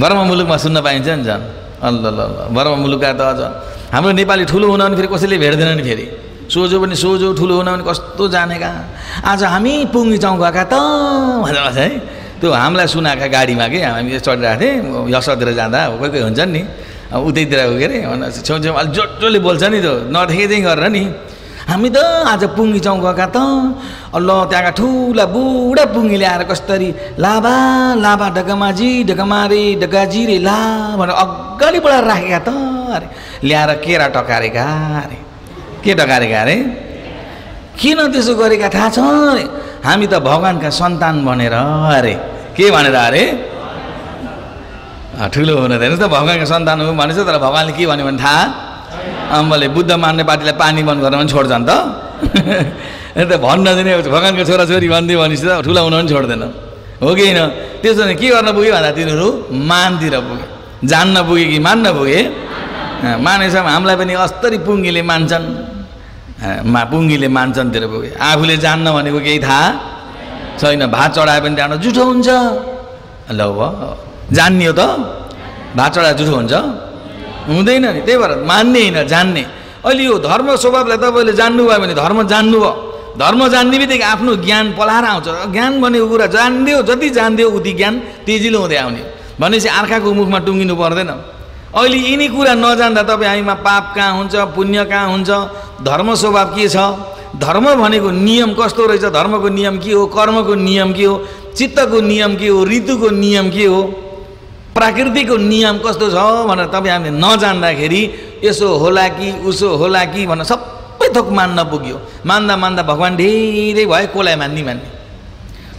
S1: बर्मा मुलुकमा सुन्न पाइन्छ नि झन्। अल्ल ल बर्मा मुलुकका त अझ। हाम्रो नेपाली ठुलो हुन भने फेरि कसैले भेट्दैन नि फेरि। सोझो पनि सोझो ठुलो हुन भने कस्तो जानेका। आज हामी पुङ्गी गएका त। भनेर है। त्यो हामीलाई सुनाएका गाडीमा कि हामी चढिरहेको थिएँ यसतिर जाँदा कोही कोही हुन्छन् नि। उतैतिर के अरे छेउछेउ अलिक जोडले बोल्छ नि त्यो। नदेखे चाहिँ गरेर नि। हामी त आज पुङ्गी चाउँ गएका त। ल त्यहाँका ठुला बुढा पुङ्गी ल्याएर कसरी लाभा लाभा डगमाजी डगमारे डगाजी रे ला भनेर अगाडि बढाएर राखेका त। अरे ल्याएर केरा टकारेका अरे। के टकारेका अरे? किन त्यसो गरेका? थाहा छ। हामी त भगवान्का सन्तान भनेर अरे। के भनेर अरे? ठुलो हुन हेर्नुहोस् त भगवान्को सन्तान हो भनेछ तर भगवान्ले के भन्यो भने थाहा? अम्बले बुद्ध मान्ने पार्टीलाई पानी बन्द गर्न पनि छोड्छन् त। त भन्न चाहिँ भगवान्को छोराछोरी भनिदियो भनेपछि त ठुलो हुन पनि छोड्दैन। हो कि होइन? त्यसो भने के गर्न पुग्यो भन्दा तिनीहरू? मानतिर पुगे। जान्न पुगे कि मान्न पुगे? मानेछ हामीलाई पनि अस्तरी पुङ्गीले मान्छन्। मा पुङ्गीले मान्छन्तिर पुगे आफूले जान्न भनेको केही थाहा छैन। भात चढाए पनि त्यहाँबाट जुठो हुन्छ। ल भयो जान्ने हो त। भात चढाए जुठो हुन्छ। हुँदैन नि त्यही भएर मान्ने होइन जान्ने। अहिले यो धर्म स्वभावलाई तपाईँले जान्नुभयो भने धर्म जान्नुभयो। धर्म जान्ने बित्तिकै आफ्नो ज्ञान पलाएर आउँछ। ज्ञान भनेको कुरा जानिदियो जति जानिदियो उति ज्ञान तेजिलो हुँदै आउने। भनेपछि अर्काको मुखमा टुङ्गिनु पर्दैन। अहिले यिनी कुरा नजान्दा तपाईँ हामीमा पाप कहाँ हुन्छ पुण्य कहाँ हुन्छ? धर्म स्वभाव के छ? धर्म भनेको नियम कस्तो रहेछ? धर्मको नियम के हो? कर्मको नियम के हो? चित्तको नियम के हो? ऋतुको नियम के हो? प्राकृतिकको नियम कस्तो छ भनेर तपाईँ हामीले नजान्दाखेरि यसो होला कि उसो होला कि भनेर सबै थोक मान्न पुग्यो। मान्दा मान्दा भगवान् धेरै भयो। कसलाई मान्ने मान्ने?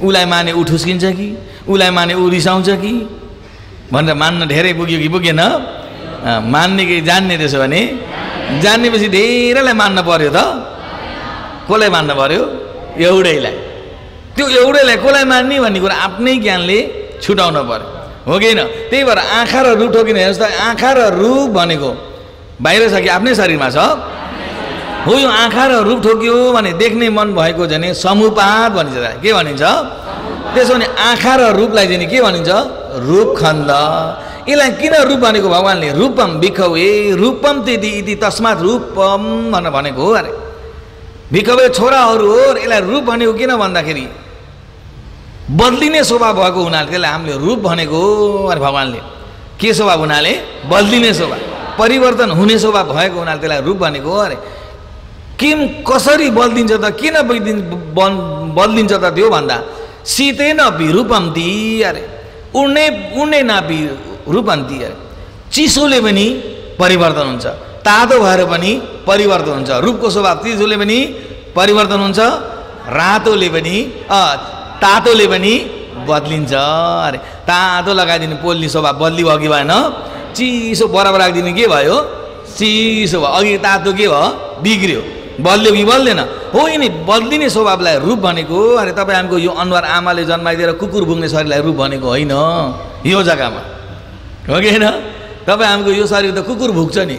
S1: उसलाई माने ऊ ठुस्किन्छ कि? उसलाई माने ऊ रिसाउँछ कि? भनेर मान्न धेरै पुग्यो कि पुगेन? मान्ने कि जान्ने त्यसो भने? जान्नेपछि धेरैलाई मान्न पर्यो त। कसलाई मान्न पर्यो? एउटैलाई। त्यो एउटैलाई कसलाई मान्ने भन्ने कुरा आफ्नै ज्ञानले छुटाउन पर्यो। हो कि होइन? त्यही भएर आँखा र रुख ठोकिने हेर्नुहोस् त आँखा र रुख भनेको बाहिर छ कि आफ्नै शरीरमा छ? हो यो आँखा र रूप ठोक्यो भने देख्ने मन भएको भने समुपात भनिन्छ। के भनिन्छ? त्यसो भने आँखा र रूपलाई चाहिँ नि के भनिन्छ? रूप खण्ड यसलाई किन रूप भनेको भगवान्ले? रूपम बिखवे रूपम त्यति इति तस्मात रूपम भनेर भनेको हो अरे। भिखवे छोराहरू हो यसलाई रूप भनेको किन भन्दाखेरि? बदलिने स्वभाव भएको हुनाले त्यसलाई हामीले रूप भनेको हो अरे भगवान्ले। के स्वभाव हुनाले? बदलिने स्वभाव। परिवर्तन हुने स्वभाव भएको हुनाले त्यसलाई रूप भनेको हो अरे। किन कसरी बदलिन्छ त किन बन बदलिन्छ त त्यो भन्दा शीते नपी रूपन्ती अरे। उड्ने उड्ने नापी रूपन्ती अरे चिसोले पनि परिवर्तन हुन्छ। तातो भएर पनि परिवर्तन हुन्छ। रूपको स्वभाव चिसोले पनि परिवर्तन हुन्छ। रातोले पनि तातोले पनि बदलिन्छ अरे। तातो लगाइदिने पोल्ने स्वभाव बदली भयो कि भएन? चिसो बराबर राखिदिने के भयो? चिसो भयो। अघि तातो के भयो? बिग्रियो। बदल्यो कि बदलेन? हो यिनी बदलिने स्वभावलाई रूप भनेको अरे तपाईँ हामीको यो अनुहार आमाले जन्माइदिएर कुकुर भुग्ने शरीरलाई रूप भनेको होइन। यो जग्गामा। हो कि होइन तपाईँ हामीको यो शरीर त कुकुर भुक्छ नि।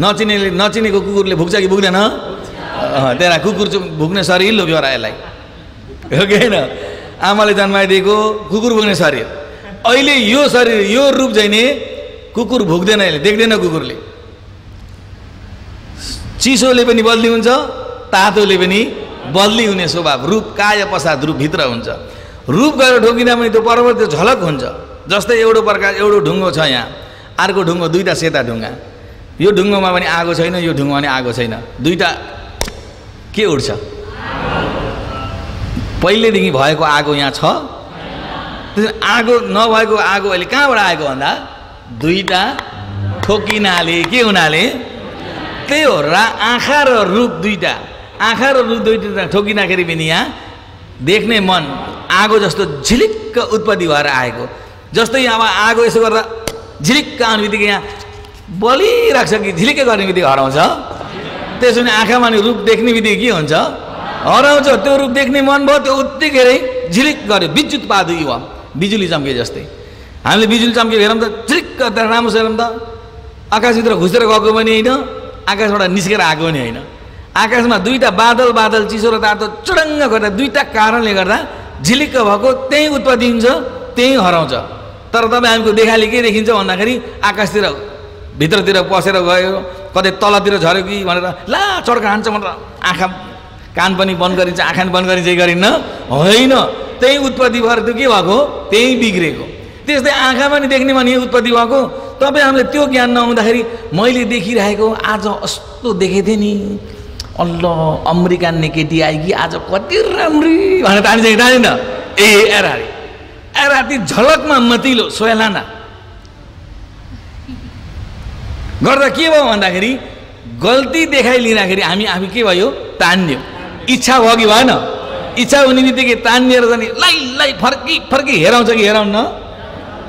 S1: नचिनेले नचिनेको कुकुरले भुक्छ कि भुक्दैन? त्यसलाई कुकुर चाहिँ भुक्ने शरीर लो बेहोरा यसलाई। हो कि होइन आमाले जन्माइदिएको कुकुर भुक्ने शरीर। अहिले यो शरीर यो रूप नि कुकुर भुक्दैन यसले देख्दैन कुकुरले। चिसोले पनि बदली हुन्छ तातोले पनि बदली हुने स्वभाव। रूप काय पश्चात रूपभित्र हुन्छ। रूप गएर ढोकिँदा पनि त्यो पर्वत त्यो झलक हुन्छ। जस्तै एउटा प्रकार एउटा ढुङ्गो छ यहाँ अर्को ढुङ्गो दुईवटा सेता ढुङ्गा। यो ढुङ्गोमा पनि आगो छैन यो ढुङ्गोमा पनि आगो छैन। दुईवटा के उड्छ पहिलेदेखि भएको आगो यहाँ छ। आगो नभएको आगो अहिले कहाँबाट आएको भन्दा? दुईवटा ठोकिनाले के हुनाले त्यही हो रा आँखा र रूप दुईवटा। आँखा र रूप दुईवटा ठोकिँदाखेरि पनि यहाँ देख्ने मन आगो जस्तो झिलिक्क उत्पत्ति भएर आएको। जस्तै अब आगो यसो गर्दा झिलिक्क आउने बित्तिकै यहाँ बलिरहेको छ कि झिलिक्कै गर्ने बित्तिकै हराउँछ। त्यसो भने आँखामा नि रूप देख्ने बित्तिकै के हुन्छ? हराउँछ। त्यो रूप देख्ने मन भयो त्यो उत्तिखेरै झिलिक गर्यो विद्युत पादु युवा बिजुली चम्के जस्तै। हामीले बिजुली चम्के हेरौँ त झिलिक्क त्यहाँ राम्रो हेरौँ त। आकाशभित्र घुसेर गएको पनि होइन। आकाशबाट निस्केर आएको पनि होइन। आकाशमा दुईवटा बादल बादल चिसो र तातो चुडङ्ग गर्दा दुईवटा कारणले गर्दा झिलिक्क भएको त्यहीँ उत्पत्ति हुन्छ त्यहीँ हराउँछ। तर तपाईँ हामीको देखाले के देखिन्छ भन्दाखेरि आकाशतिर भित्रतिर पसेर गयो कतै तलतिर झऱ्यो कि भनेर ला चड्का हान्छ भनेर आँखा कान पनि बन्द गरिन्छ आँखा पनि बन्द गरिन्छ गरिन्न? होइन। त्यही उत्पत्ति भएर त्यो के भएको? त्यहीँ बिग्रेको। त्यस्तै आँखामा नि देख्ने भने उत्पत्ति भएको। तपाईँ हामीले त्यो ज्ञान नहुँदाखेरि मैले देखिरहेको आज कस्तो देखेको थिएँ नि। अल्ल अमेरिकन केटी आइ कि आज कति राम्री। भनेर तानिन्छ कि तानिन्न ए एरारी एराती झलकमा मतिलो सोयलाना गर्दा के भयो भन्दाखेरि गल्ती देखाइलिँदाखेरि हामी आफै के भयो? तान्यो। इच्छा भयो कि भएन? इच्छा हुने बित्तिकै तानिएर जाने। लाई लाई फर्की फर्की हेराउँछ कि हेराउन्न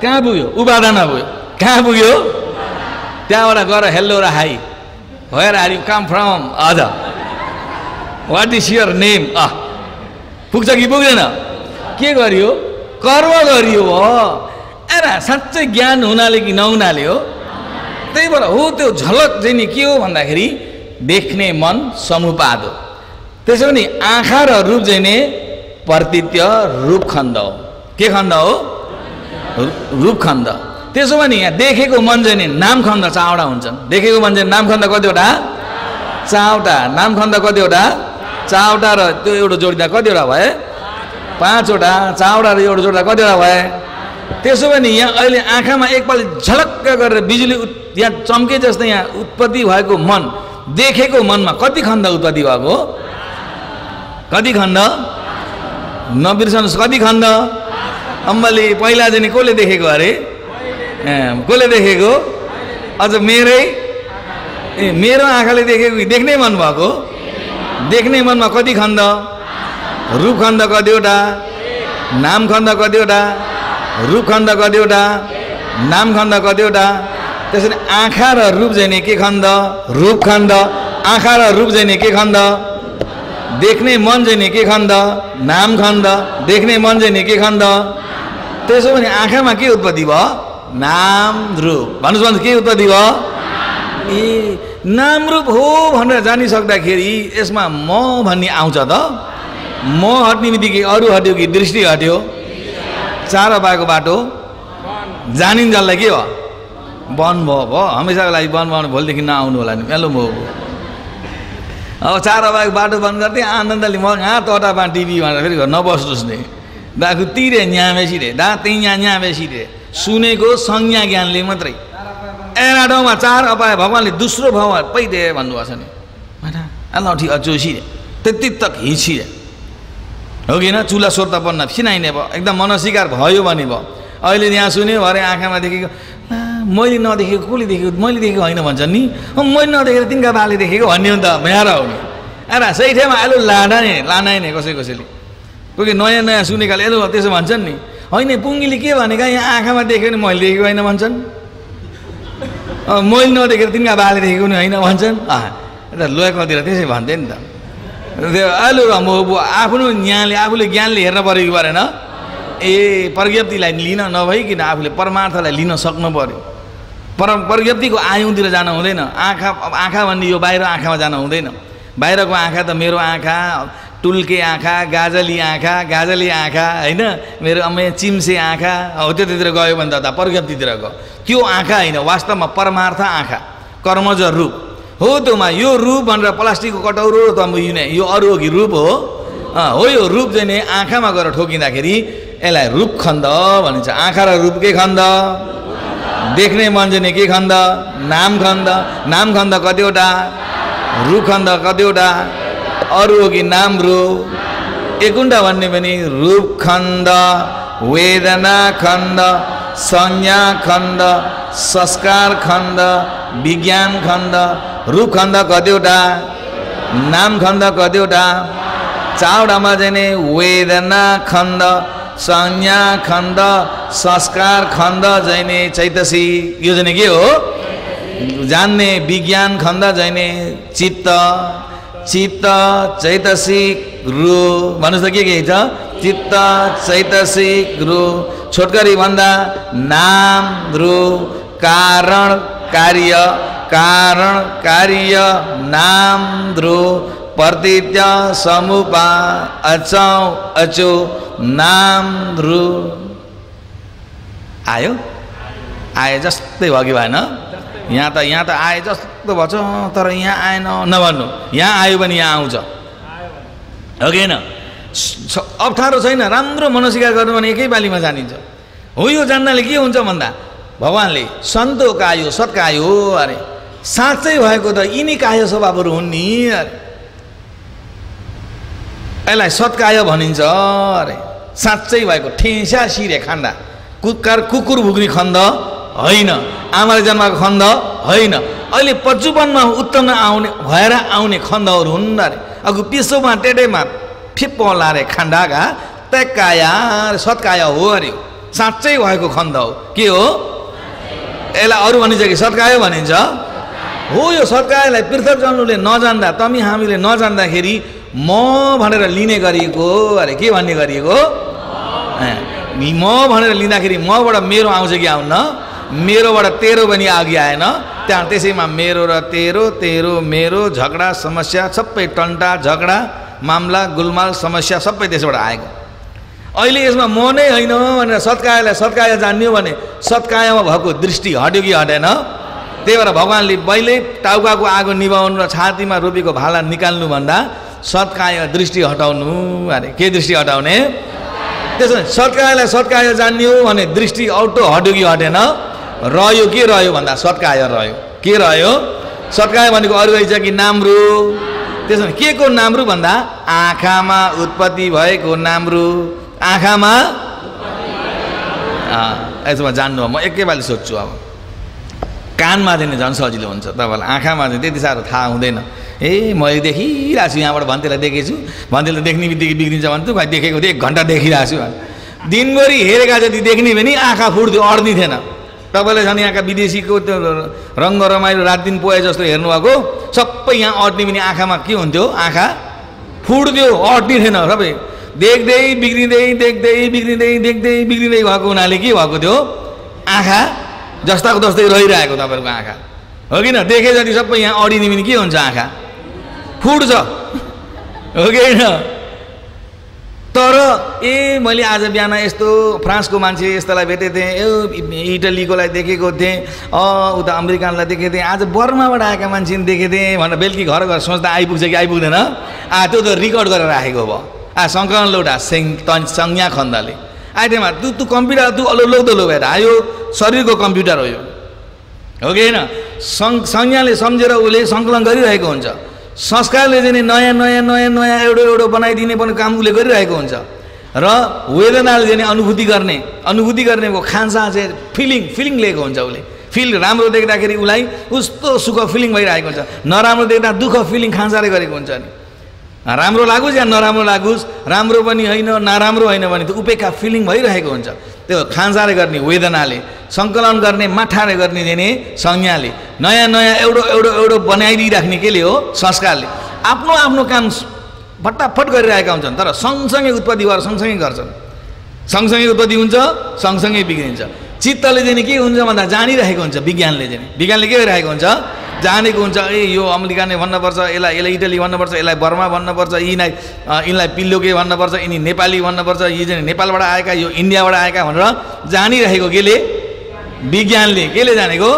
S1: कहाँ पुग्यो? उपादानमा पुग्यो। कहाँ पुग्यो? त्यहाँबाट गएर हेलो र hi. Where are you come from अझ what is your name uh पुग्छ कि पुग्दैन? के गरियो? कर्म गरियो हो एरा साँच्चै ज्ञान हुनाले कि नहुनाले हो? त्यही भएर हो त्यो झलक चाहिँ नि के हो भन्दाखेरि देख्ने मन समुपाद हो। त्यसो भने आँखा र रूप चाहिँ नि प्रतित्य रूप खण्ड हो। के खण्ड हो? रूप खण्ड। त्यसो भने यहाँ देखेको मन चाहिँ नि नाम खण्ड चावडा हुन्छन्। देखेको मन चाहिँ नाम खण्ड कतिवटा? चावटा नाम खण्ड कतिवटा? चावटा र त्यो एउटा जोडिँदा कतिवटा भए? पाँचवटा चावडा र एउटा जोड्दा कतिवटा भए? त्यसो भने यहाँ अहिले आँखामा एकपल्ट झलक्क गरेर बिजुली यहाँ चम्के जस्तै यहाँ उत्पत्ति भएको मन देखेको मनमा कति खण्ड उत्पत्ति भएको? कति खण्ड? नबिर्सनुहोस् कति खण्ड? अम्बली पहिला चाहिँ कसले देखेको अरे? कसले देखेको? अझ मेरै? ए मेरो आँखाले देखेको देख्नै मन भएको? देख्ने मनमा कति खण्ड? रूप खण्ड कतिवटा नाम खण्ड कतिवटा रूप खण्ड कतिवटा नाम खण्ड कतिवटा त्यसरी आँखा र रूप चाहिँ नि के खण्ड? रूप खण्ड। आँखा र रूप चाहिँ नि के खण्ड? देख्ने मन चाहिँ नि के खण्ड? नाम खण्ड। देख्ने मन चाहिँ नि के खण्ड? त्यसो भने आँखामा के उत्पत्ति भयो? नाम रूप। भन्नुहोस् भन्नुहोस् के उत्पत्ति भयो? ए नाम रूप हो भनेर जानिसक्दाखेरि यसमा म भन्ने आउँछ त। म हट्ने बित्तिकै अरू हट्यो कि दृष्टि हट्यो? चार पाएको बाटो। जानिन्जललाई के हो? वन भयो भयो हमेसाको लागि वन भयो भोलिदेखि नआउनु होला नि। मेलो भयो अब चार अबाको बाटो बन्द गरिदिएँ आनन्दले म यहाँ तटामा टिभी भनेर फेरि घर नबस्नुहोस् नि। दाखु तिरे यहाँ बेसी रे। दा त्यहीँ यहाँ यहाँ बेसी रे। सुनेको संज्ञा ज्ञानले मात्रै। एरा ठाउँमा चार अपाय भगवान्ले दोस्रो भाव पैदे भन्नुभएको छ नि। लठी अचोसी रे। त्यति तक हिँची रे। हो कि होइन चुला सोर्ता बन्न फिनाइने भयो। एकदम मनस्वीकार भयो भने भयो। अहिले यहाँ सुन्यो भरे आँखामा देखेको मैले नदेखेको कसले देखेको? मैले देखेको होइन भन्छन् नि। मैले नदेखेर तिनका बाले देखेको भन्ने हो नि त म्यार हो नि। अरे सही ठाउँमा आलु लाडा नि लानाइ नै कसै कसैले। कोही नयाँ नयाँ सुनेकाले एलो त्यसो भन्छन् नि। होइन पुङ्गीले के भनेका? यहाँ आँखामा देख्यो भने मैले देखेको होइन भन्छन्। मैले नदेखेर तिनका बाले देखेको नि होइन भन्छन्। अँ यता त्यसै भन्थे नि त। त्यो अब आफ्नो ज्ञानले आफूले ज्ञानले हेर्न पऱ्यो कि परेन। ए प्रज्ञप्तिलाई लिन नभइकन आफूले परमार्थलाई लिन सक्नु पऱ्यो पर प्रज्ञप्तिको आयुतिर जान हुँदैन। आँखा आँखा भन्ने यो बाहिर आँखामा जान हुँदैन। बाहिरको आँखा त मेरो आँखा टुल्के आँखा गाजली आँखा गाजली आँखा होइन? मेरो अमे चिम्से आँखा हो त्यतातिर गयो भने त प्रज्ञप्तितिर गयो। त्यो आँखा होइन वास्तवमा परमार्थ आँखा कर्मज रूप। हो त्योमा यो रूप भनेर प्लास्टिकको कटौरो त बुझ्ने यो अरू हो कि रूप हो? हो यो रूप चाहिँ नि आँखामा गएर ठोकिँदाखेरि यसलाई रूप खण्ड भनिन्छ। आँखा र रूप के खण्ड देख्ने मान्छे नि के खण्ड नाम खण्ड नाम खण्ड कतिवटा? रूप खण्ड कतिवटा? अरू हो कि नाम रूप? एकुण्डा भन्ने पनि रूप खण्ड वेदना खण्ड संज्ञा खण्ड संस्कार खण्ड विज्ञान खण्ड रूप खण्ड कतिवटा नाम खण्ड कतिवटा चारवटामा चाहिँ नि वेदना खण्ड संज्ञा खण्ड संस्कार खण्ड चाहिँ नि चैतसी यो चाहिँ के हो? जान्ने विज्ञान खण्ड चाहिँ नि चित्त चित्त चैतसिक रु भन्नुहोस् त के के छ चित्त चैतसिक रु छोटकरी भन्दा नाम रु कारण कार्य कारण कार्य नाम ध्रु प्रतित्य समुपा अचौ अचो नाम ध्रु आयो? आए जस्तै भयो कि भएन? यहाँ त यहाँ त आए जस्तो भन्छ तर यहाँ आएन नभन्नु। यहाँ आयो भने यहाँ आउँछ। हो कि होइन? अप्ठ्यारो छैन राम्रो मनस्वीकार गर्नु भने एकै बालीमा जानिन्छ। हो यो जान्नाले के हुन्छ भन्दा? भगवान्ले सन्तो कायो सत्कायो अरे। साँच्चै भएको त यिनी कायो स्वभावहरू हुन् नि अरे। यसलाई सत्काय भनिन्छ अरे। साँच्चै भएको ठेस्या सिरे खान्दा। कुकर कुकुर भुग्ने खन्द होइन। आमाले जन्माएको खन्द होइन। अहिले पचुपनमा उत्तम आउने भएर आउने खन्दहरू हुन् अरे। अब पिसोमा टेटेमा फिप्प लारे खान्डाका अरे सत्काया हो अरे। साँच्चै भएको खन्द हो। के हो? यसलाई अरू भनिन्छ कि सत्कायो भनिन्छ? हो यो सत्कायलाई पृथक जन्नुले नजान्दा तमी हामीले नजान्दाखेरि म भनेर लिने गरिएको अरे के भन्ने गरिएको? म भनेर लिँदाखेरि मबाट मेरो आउँछ कि आउन मेरोबाट तेरो पनि अघि आएन। त्यहाँ त्यसैमा मेरो र तेरो तेरो मेरो झगडा समस्या सबै टन्टा झगडा मामला गुलमाल समस्या सबै त्यसबाट आएको। अहिले यसमा म नै होइन भनेर सत्कायलाई सत्काय जान्यो भने सत्कायमा भएको दृष्टि हट्यो कि हटेन? त्यही भएर भगवान्ले पहिले टाउकाको आगो निभाउनु र छातीमा रोपेको भाला निकाल्नु भन्दा सत्काय दृष्टि हटाउनु अरे। के दृष्टि हटाउने? त्यसो भने सत्कायलाई सत्काय जान्यो भने दृष्टि औटो हट्यो कि हटेन? रह्यो के रह्यो भन्दा सत्काय रह्यो। के रह्यो? सत्काय भनेको अरू रहेछ कि नाम्रु? त्यसो भने के को नाम्रु भन्दा? आँखामा उत्पत्ति भएको नाम्रु। आँखामा? यसमा जान्नु म एकैपालि सोध्छु अब। कानमा चाहिँ झन् सजिलो हुन्छ तपाईँलाई। आँखामा चाहिँ त्यति साह्रो थाहा हुँदैन। ए मैले देखिरहेको छु यहाँबाट भन्तेलाई देखेको छु भन्तेले देख्ने बित्तिकै बिग्रिन्छ भने त। देखेको थिएँ एक घन्टा देखिरहेको छु दिनभरि हेरेका जति देख्ने भने आँखा फुट्थ्यो अड्ने थिएन। तपाईँले झन् यहाँका विदेशीको त्यो रङ्ग रमाइलो रात दिन पोए जस्तो हेर्नुभएको। सबै यहाँ अड्ने पनि आँखामा के हुन्थ्यो? आँखा फुट्थ्यो अड्ने थिएन सबै। देख्दै बिग्रिँदै देख्दै बिग्रिँदै देख्दै बिग्रिँदै भएको हुनाले के भएको थियो? आँखा जस्ताको जस्तै रहिरहेको तपाईँहरूको आँखा। हो कि न? देखे जति सबै यहाँ अडिने पनि के हुन्छ आँखा? फुट्छ हो कि होइन तर ए मैले आज बिहान यस्तो फ्रान्सको मान्छे यस्तोलाई भेटेको थिएँ ए इटलीकोलाई देखेको थिएँ अँ उता अमेरिकनलाई देखेको थिएँ आज बर्माबाट आएका मान्छे देखेको थिएँ भनेर बेलुकी घर घर सोच्दा आइपुग्छ कि आइपुग्दैन? आ त्यो त रेकर्ड गरेर राखेको भयो। आ सङ्कलन लौटा सेङ त संज्ञा खन्दाले आइटेमा तु कम्प्युटर तु अलो लौदो लो भएर आयो शरीरको कम्प्युटर हो यो हो कि होइन सं संज्ञाले सम्झेर उसले सङ्कलन गरिरहेको हुन्छ संस्कारले चाहिँ नयाँ नयाँ नयाँ नयाँ एउटा एउटा बनाइदिने पनि काम उसले गरिरहेको हुन्छ र वेदनाले चाहिँ अनुभूति गर्ने अनुभूति गर्नेको खान्छ चाहिँ फिलिङ फिलिङ लिएको हुन्छ उसले फिल राम्रो देख्दाखेरि उसलाई उस्तो सुख फिलिङ भइरहेको हुन्छ नराम्रो देख्दा दुःख फिलिङ खाँचाले गरेको हुन्छ नि राम्रो लागोस् या नराम्रो लागोस् राम्रो पनि होइन नराम्रो होइन भने त उपेक्षा फिलिङ भइरहेको हुन्छ। त्यो खाँचाले गर्ने वेदनाले सङ्कलन गर्ने माठाले गर्ने दिने संज्ञाले नयाँ नयाँ एउटो एउटो एउटो बनाइदिइराख्ने केले हो संस्कारले। आफ्नो आफ्नो काम फटाफट गरिरहेका हुन्छन् तर सँगसँगै उत्पत्ति भएर सँगसँगै गर्छन्। सँगसँगै उत्पत्ति हुन्छ सँगसँगै बिग्रिन्छ। चित्तले चाहिँ के हुन्छ भन्दा जानिरहेको हुन्छ विज्ञानले चाहिँ विज्ञानले के गरिरहेको हुन्छ? जानेको हुन्छ ए यो अमेरिका नै भन्नुपर्छ यसलाई यसलाई इटली भन्नुपर्छ यसलाई बर्मा भन्नुपर्छ यिनीलाई यिनलाई पिल्लोके भन्नुपर्छ यिनी नेपाली भन्नुपर्छ यी चाहिँ नेपालबाट आएका यो इन्डियाबाट आएका भनेर जानिरहेको केले? विज्ञानले। केले जानेको?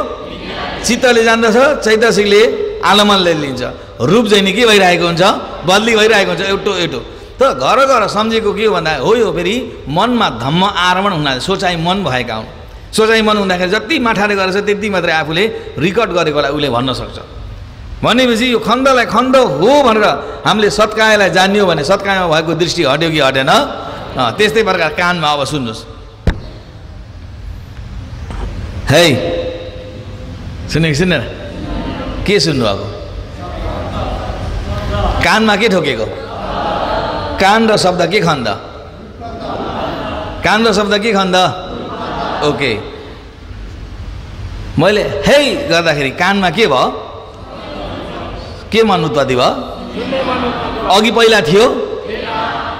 S1: चित्तले जान्दछ चैतसिकले आलमनले लिन्छ। रूप चाहिँ नि के भइरहेको हुन्छ? बदली भइरहेको हुन्छ एउटो एउटो। तर घर घर सम्झेको के हो भन्दा हो यो फेरि मनमा धम्म आरमण हुनाले सोचाइ मन भएका हुन्। सोचाइ मन हुँदाखेरि जति माठाले गरेछ त्यति मात्रै आफूले रेकर्ड गरेकोलाई उसले भन्न सक्छ। भनेपछि यो खण्डलाई खण्ड हो भनेर हामीले सत्कायलाई जान्यो भने सत्कायमा भएको दृष्टि हट्यो कि हटेन? त्यस्तै प्रकार कानमा अब सुन्नुहोस्। है? सुनेको सुनेर के सुन्नु अब? कानमा के ठोकेको? कान र शब्द के खन्द कान र शब्द के खन्द ओके। मैले हे गर्दाखेरि कानमा के भयो? के मन उत्पत्ति भयो? अघि पहिला थियो।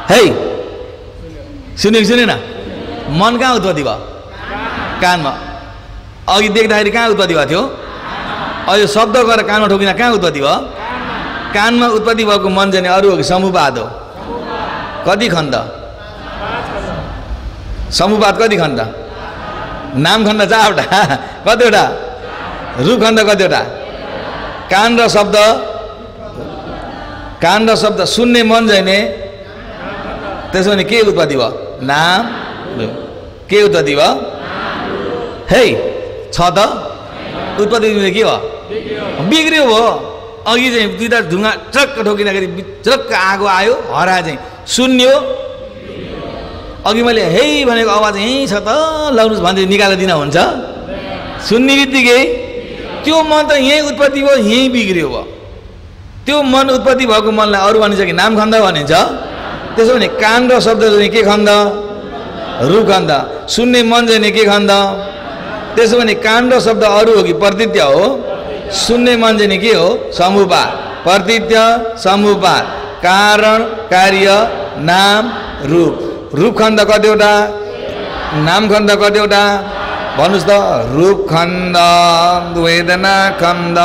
S1: है। सुनेको सुनेन? मन कहाँ उत्पत्ति भयो? कानमा। अघि देख्दाखेरि कहाँ उत्पत्ति भएको थियो अहिले शब्द गरेर कानमा ठोकिँदा कहाँ उत्पत्ति भयो? कानमा उत्पत्ति भएको मन चाहिँ अरू हो कि समूहवाद हो? कति खण्ड समूहवाद कति खण्ड नाम खण्ड चारवटा कतिवटा? रूप खण्ड कतिवटा? कान र शब्द। कान र शब्द सुन्ने मन जाने त्यसो भने के उत्पत्ति भयो नाम। के उत्पत्ति भयो है छ त? उत्पत्ति के भयो बिग्रियो भयो अघि चाहिँ दुईवटा ढुङ्गा ट्रक्क ठोकिँदाखेरि ट्रक्क आगो आयो हरा चाहिँ सुन्यो। अघि मैले है भनेको आवाज यहीँ छ त लाउनुहोस् भन्दै निकालेर दिन हुन्छ। सुन्ने बित्तिकै त्यो मन त यहीँ उत्पत्ति भयो यहीँ बिग्रियो भयो। त्यो मन उत्पत्ति भएको मनलाई अरू भनिन्छ कि नाम खन्द भनिन्छ। त्यसो भने कान र शब्द चाहिँ के खन्द? रूप खन्द। सुन्ने मन चाहिँ के खन्द? त्यसो भने कान र शब्द अरू हो कि प्रतित्य हो? सुन्ने मन चाहिँ के हो? समूहपात प्रतित्य समूहपात कारण कार्य नाम रूप। रूप खण्ड कतिवटा नाम खण्ड कतिवटा भन्नुहोस् त रूप खण्ड वेदना खण्ड।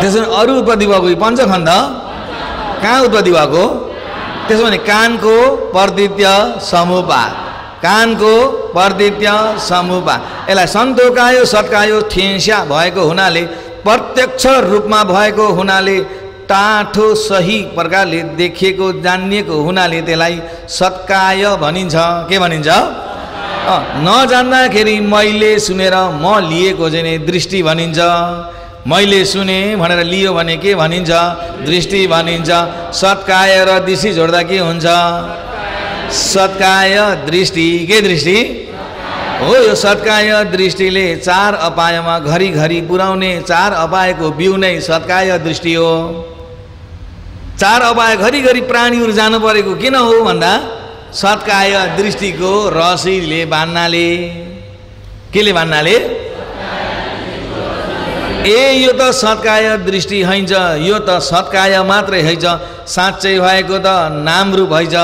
S1: त्यसो भने अरू उत्पत्ति भएको पञ्चखण्ड कहाँ उत्पत्ति भएको? त्यसो भने कानको पर्दित्य समूहपात कानको पर्दित्य समूहपात यसलाई सन्तोकायो सट्कायो ठेस्या भएको हुनाले प्रत्यक्ष रूपमा भएको हुनाले टाठो सही प्रकारले देखिएको जानिएको हुनाले त्यसलाई सत्काय भनिन्छ। के भनिन्छ? नजान्दाखेरि मैले सुनेर म लिएको चाहिँ दृष्टि भनिन्छ। मैले सुने भनेर लियो भने के भनिन्छ? दृष्टि भनिन्छ। सत्काय र दृष्टि जोड्दा के हुन्छ? सत्काय दृष्टि। के दृष्टि? हो यो सत्काय दृष्टिले चार अपायमा घरिघरि पुर्याउने चार अपायको बिउ नै सत्काय दृष्टि हो। चार अपाय घरिघरि प्राणीहरू जानु परेको किन हो भन्दा सत्काय दृष्टिको रसीले बान्नाले। केले बान्नाले? ए यो त सत्काय दृष्टि हैछ यो त सत्काय मात्रै हैछ साँच्चै भएको त नाम रूप हैछ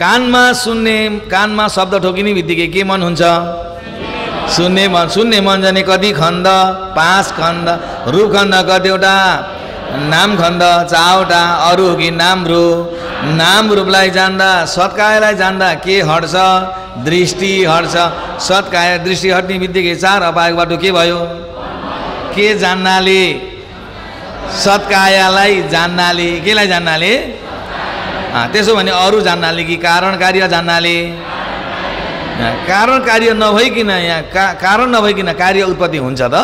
S1: कानमा सुन्ने कानमा शब्द ठोकिने बित्तिकै के मन हुन्छ? सुन्ने मन सुन्ने मन जाने कति खण्ड पाँच खण्ड रूपखण्ड कतिवटा नाम खण्ड चारवटा अरू कि नाम रूप नाम रूपलाई जान्दा सत्कायलाई जान्दा के हट्छ? दृष्टि हट्छ। सत्काय दृष्टि हट्ने बित्तिकै चार अपायबाट के भयो? के जान्नाले? सत्कायालाई जान्नाले। केलाई जान्नाले? त्यसो भने अरू जान्नाले कि कारण कार्य जान्नाले? कारण कार्य नभइकन यहाँ का कारण नभइकन कार्य उत्पत्ति हुन्छ त?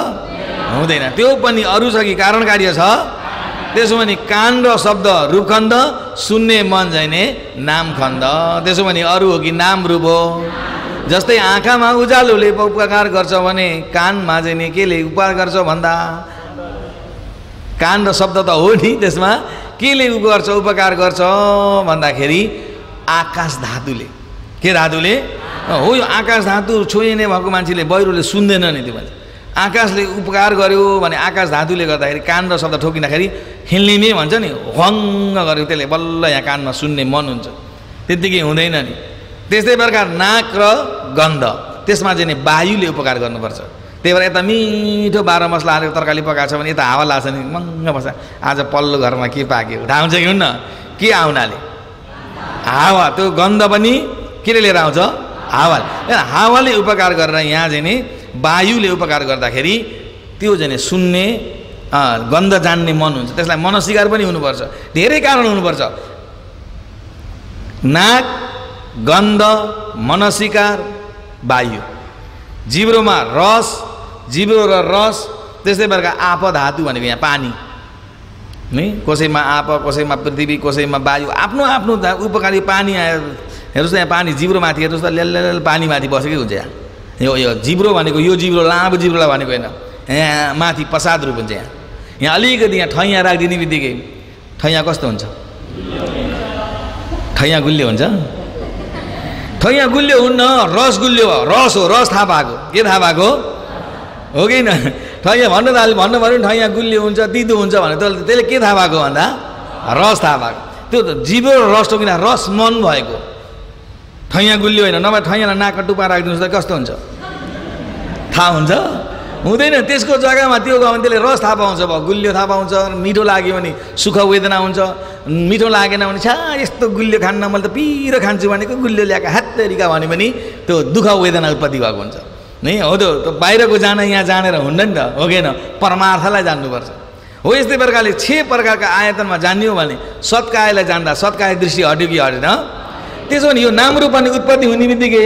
S1: हुँदैन। त्यो पनि अरू छ कि कारण कार्य छ? त्यसो भने कान र शब्द रूपखण्ड सुन्ने मन जाने नाम खण्ड त्यसो भने अरू हो कि नाम रूप हो? जस्तै आँखामा उज्यालोले उपकार गर्छ भने कानमा चाहिँ केले उपकार गर्छ भन्दा। कान र शब्द त हो नि त्यसमा केले उ गर्छ उपकार गर्छ भन्दाखेरि आकाश धातुले। के धातुले? हो यो आकाश धातु छोइने भएको मान्छेले बहिरोले सुन्दैन नि त्यो मान्छे। आकाशले उपकार गर्यो भने आकाश धातुले गर्दाखेरि कान र शब्द ठोकिँदाखेरि हिँड्ने भन्छ नि हङ्ग गर्यो त्यसले बल्ल यहाँ कानमा सुन्ने मन हुन्छ। त्यत्तिकै हुँदैन नि। त्यस्तै प्रकार नाक र गन्ध त्यसमा चाहिँ नि वायुले उपकार गर्नुपर्छ। त्यही भएर यता मिठो बाह्र मसला हालेर तरकारी पकाएको छ भने यता हावा लाग्छ नि मङ्ग बस्छ आज पल्लो घरमा के पाक्यो? थाहा हुन्छ कि हुन्न। के आउनाले? हावा। त्यो गन्ध पनि केले लिएर आउँछ? हावाले। हावाले उपकार गरेर यहाँ चाहिँ नि वायुले उपकार गर्दाखेरि त्यो चाहिँ सुन्ने गन्ध जान्ने मन हुन्छ। त्यसलाई मनस्वीकार पनि हुनुपर्छ। धेरै कारण हुनुपर्छ। नाक गन्ध मनस्वीकार वायु। जिब्रोमा रस जिब्रो र रस त्यस्तै प्रकार आप धातु भनेको यहाँ पानी। है कसैमा आप कसैमा पृथ्वी कसैमा वायु। आफ्नो आफ्नो उपकारी पानी आयो। हेर्नुहोस् त यहाँ पानी जिब्रोमाथि हेर्नुहोस् त ल्याल पानीमाथि बसेकै हुन्छ यहाँ। यो यो जिब्रो भनेको यो जिब्रो लामो जिब्रोलाई भनेको होइन। यहाँ माथि प्रसाद रूप हुन्छ यहाँ। यहाँ अलिकति यहाँ ठैया राखिदिने बित्तिकै ठैया कस्तो हुन्छ? ठैया गुल्यो हुन्छ? ठैया गुल्यो हुन्न रस गुल्यो रस हो रस थाहा पाएको। के थाहा पाएको? हो कि न? ठैया भन्नु त भन्नु पऱ्यो ठैया गुल्यो हुन्छ तितो हुन्छ भने त्यसले के थाहा भएको भन्दा? रस थाहा भएको त्यो त र रस टोकिँदा रस मन भएको। ठैया गुल्यो होइन नभए ठैयालाई नाक टुपा राखिदिनुहोस् त कस्तो हुन्छ? थाहा हुन्छ? हुँदैन। त्यसको जग्गामा त्यो गयो भने त्यसले रस थाहा पाउँछ भयो। गुलियो थाहा पाउँछ मिठो लाग्यो भने सुख वेदना हुन्छ। मिठो लागेन भने छा यस्तो गुलियो खान्न मैले त पिरो खान्छु भनेको गुलियो ल्याएको हात्तरिका भन्यो भने त्यो दुःख वेदना उत्पत्ति भएको हुन्छ। नै? हो त्यो बाहिरको जान यहाँ जानेर हुन्न नि त हो कि परमार्थलाई जान्नुपर्छ। हो यस्तै प्रकारले छे प्रकारका आयतनमा जानियो भने सत्कायलाई जान्दा सत्काय दृष्टि हट्यो कि हटेन? त्यसो भने यो नाम रूप अनि उत्पत्ति हुने बित्तिकै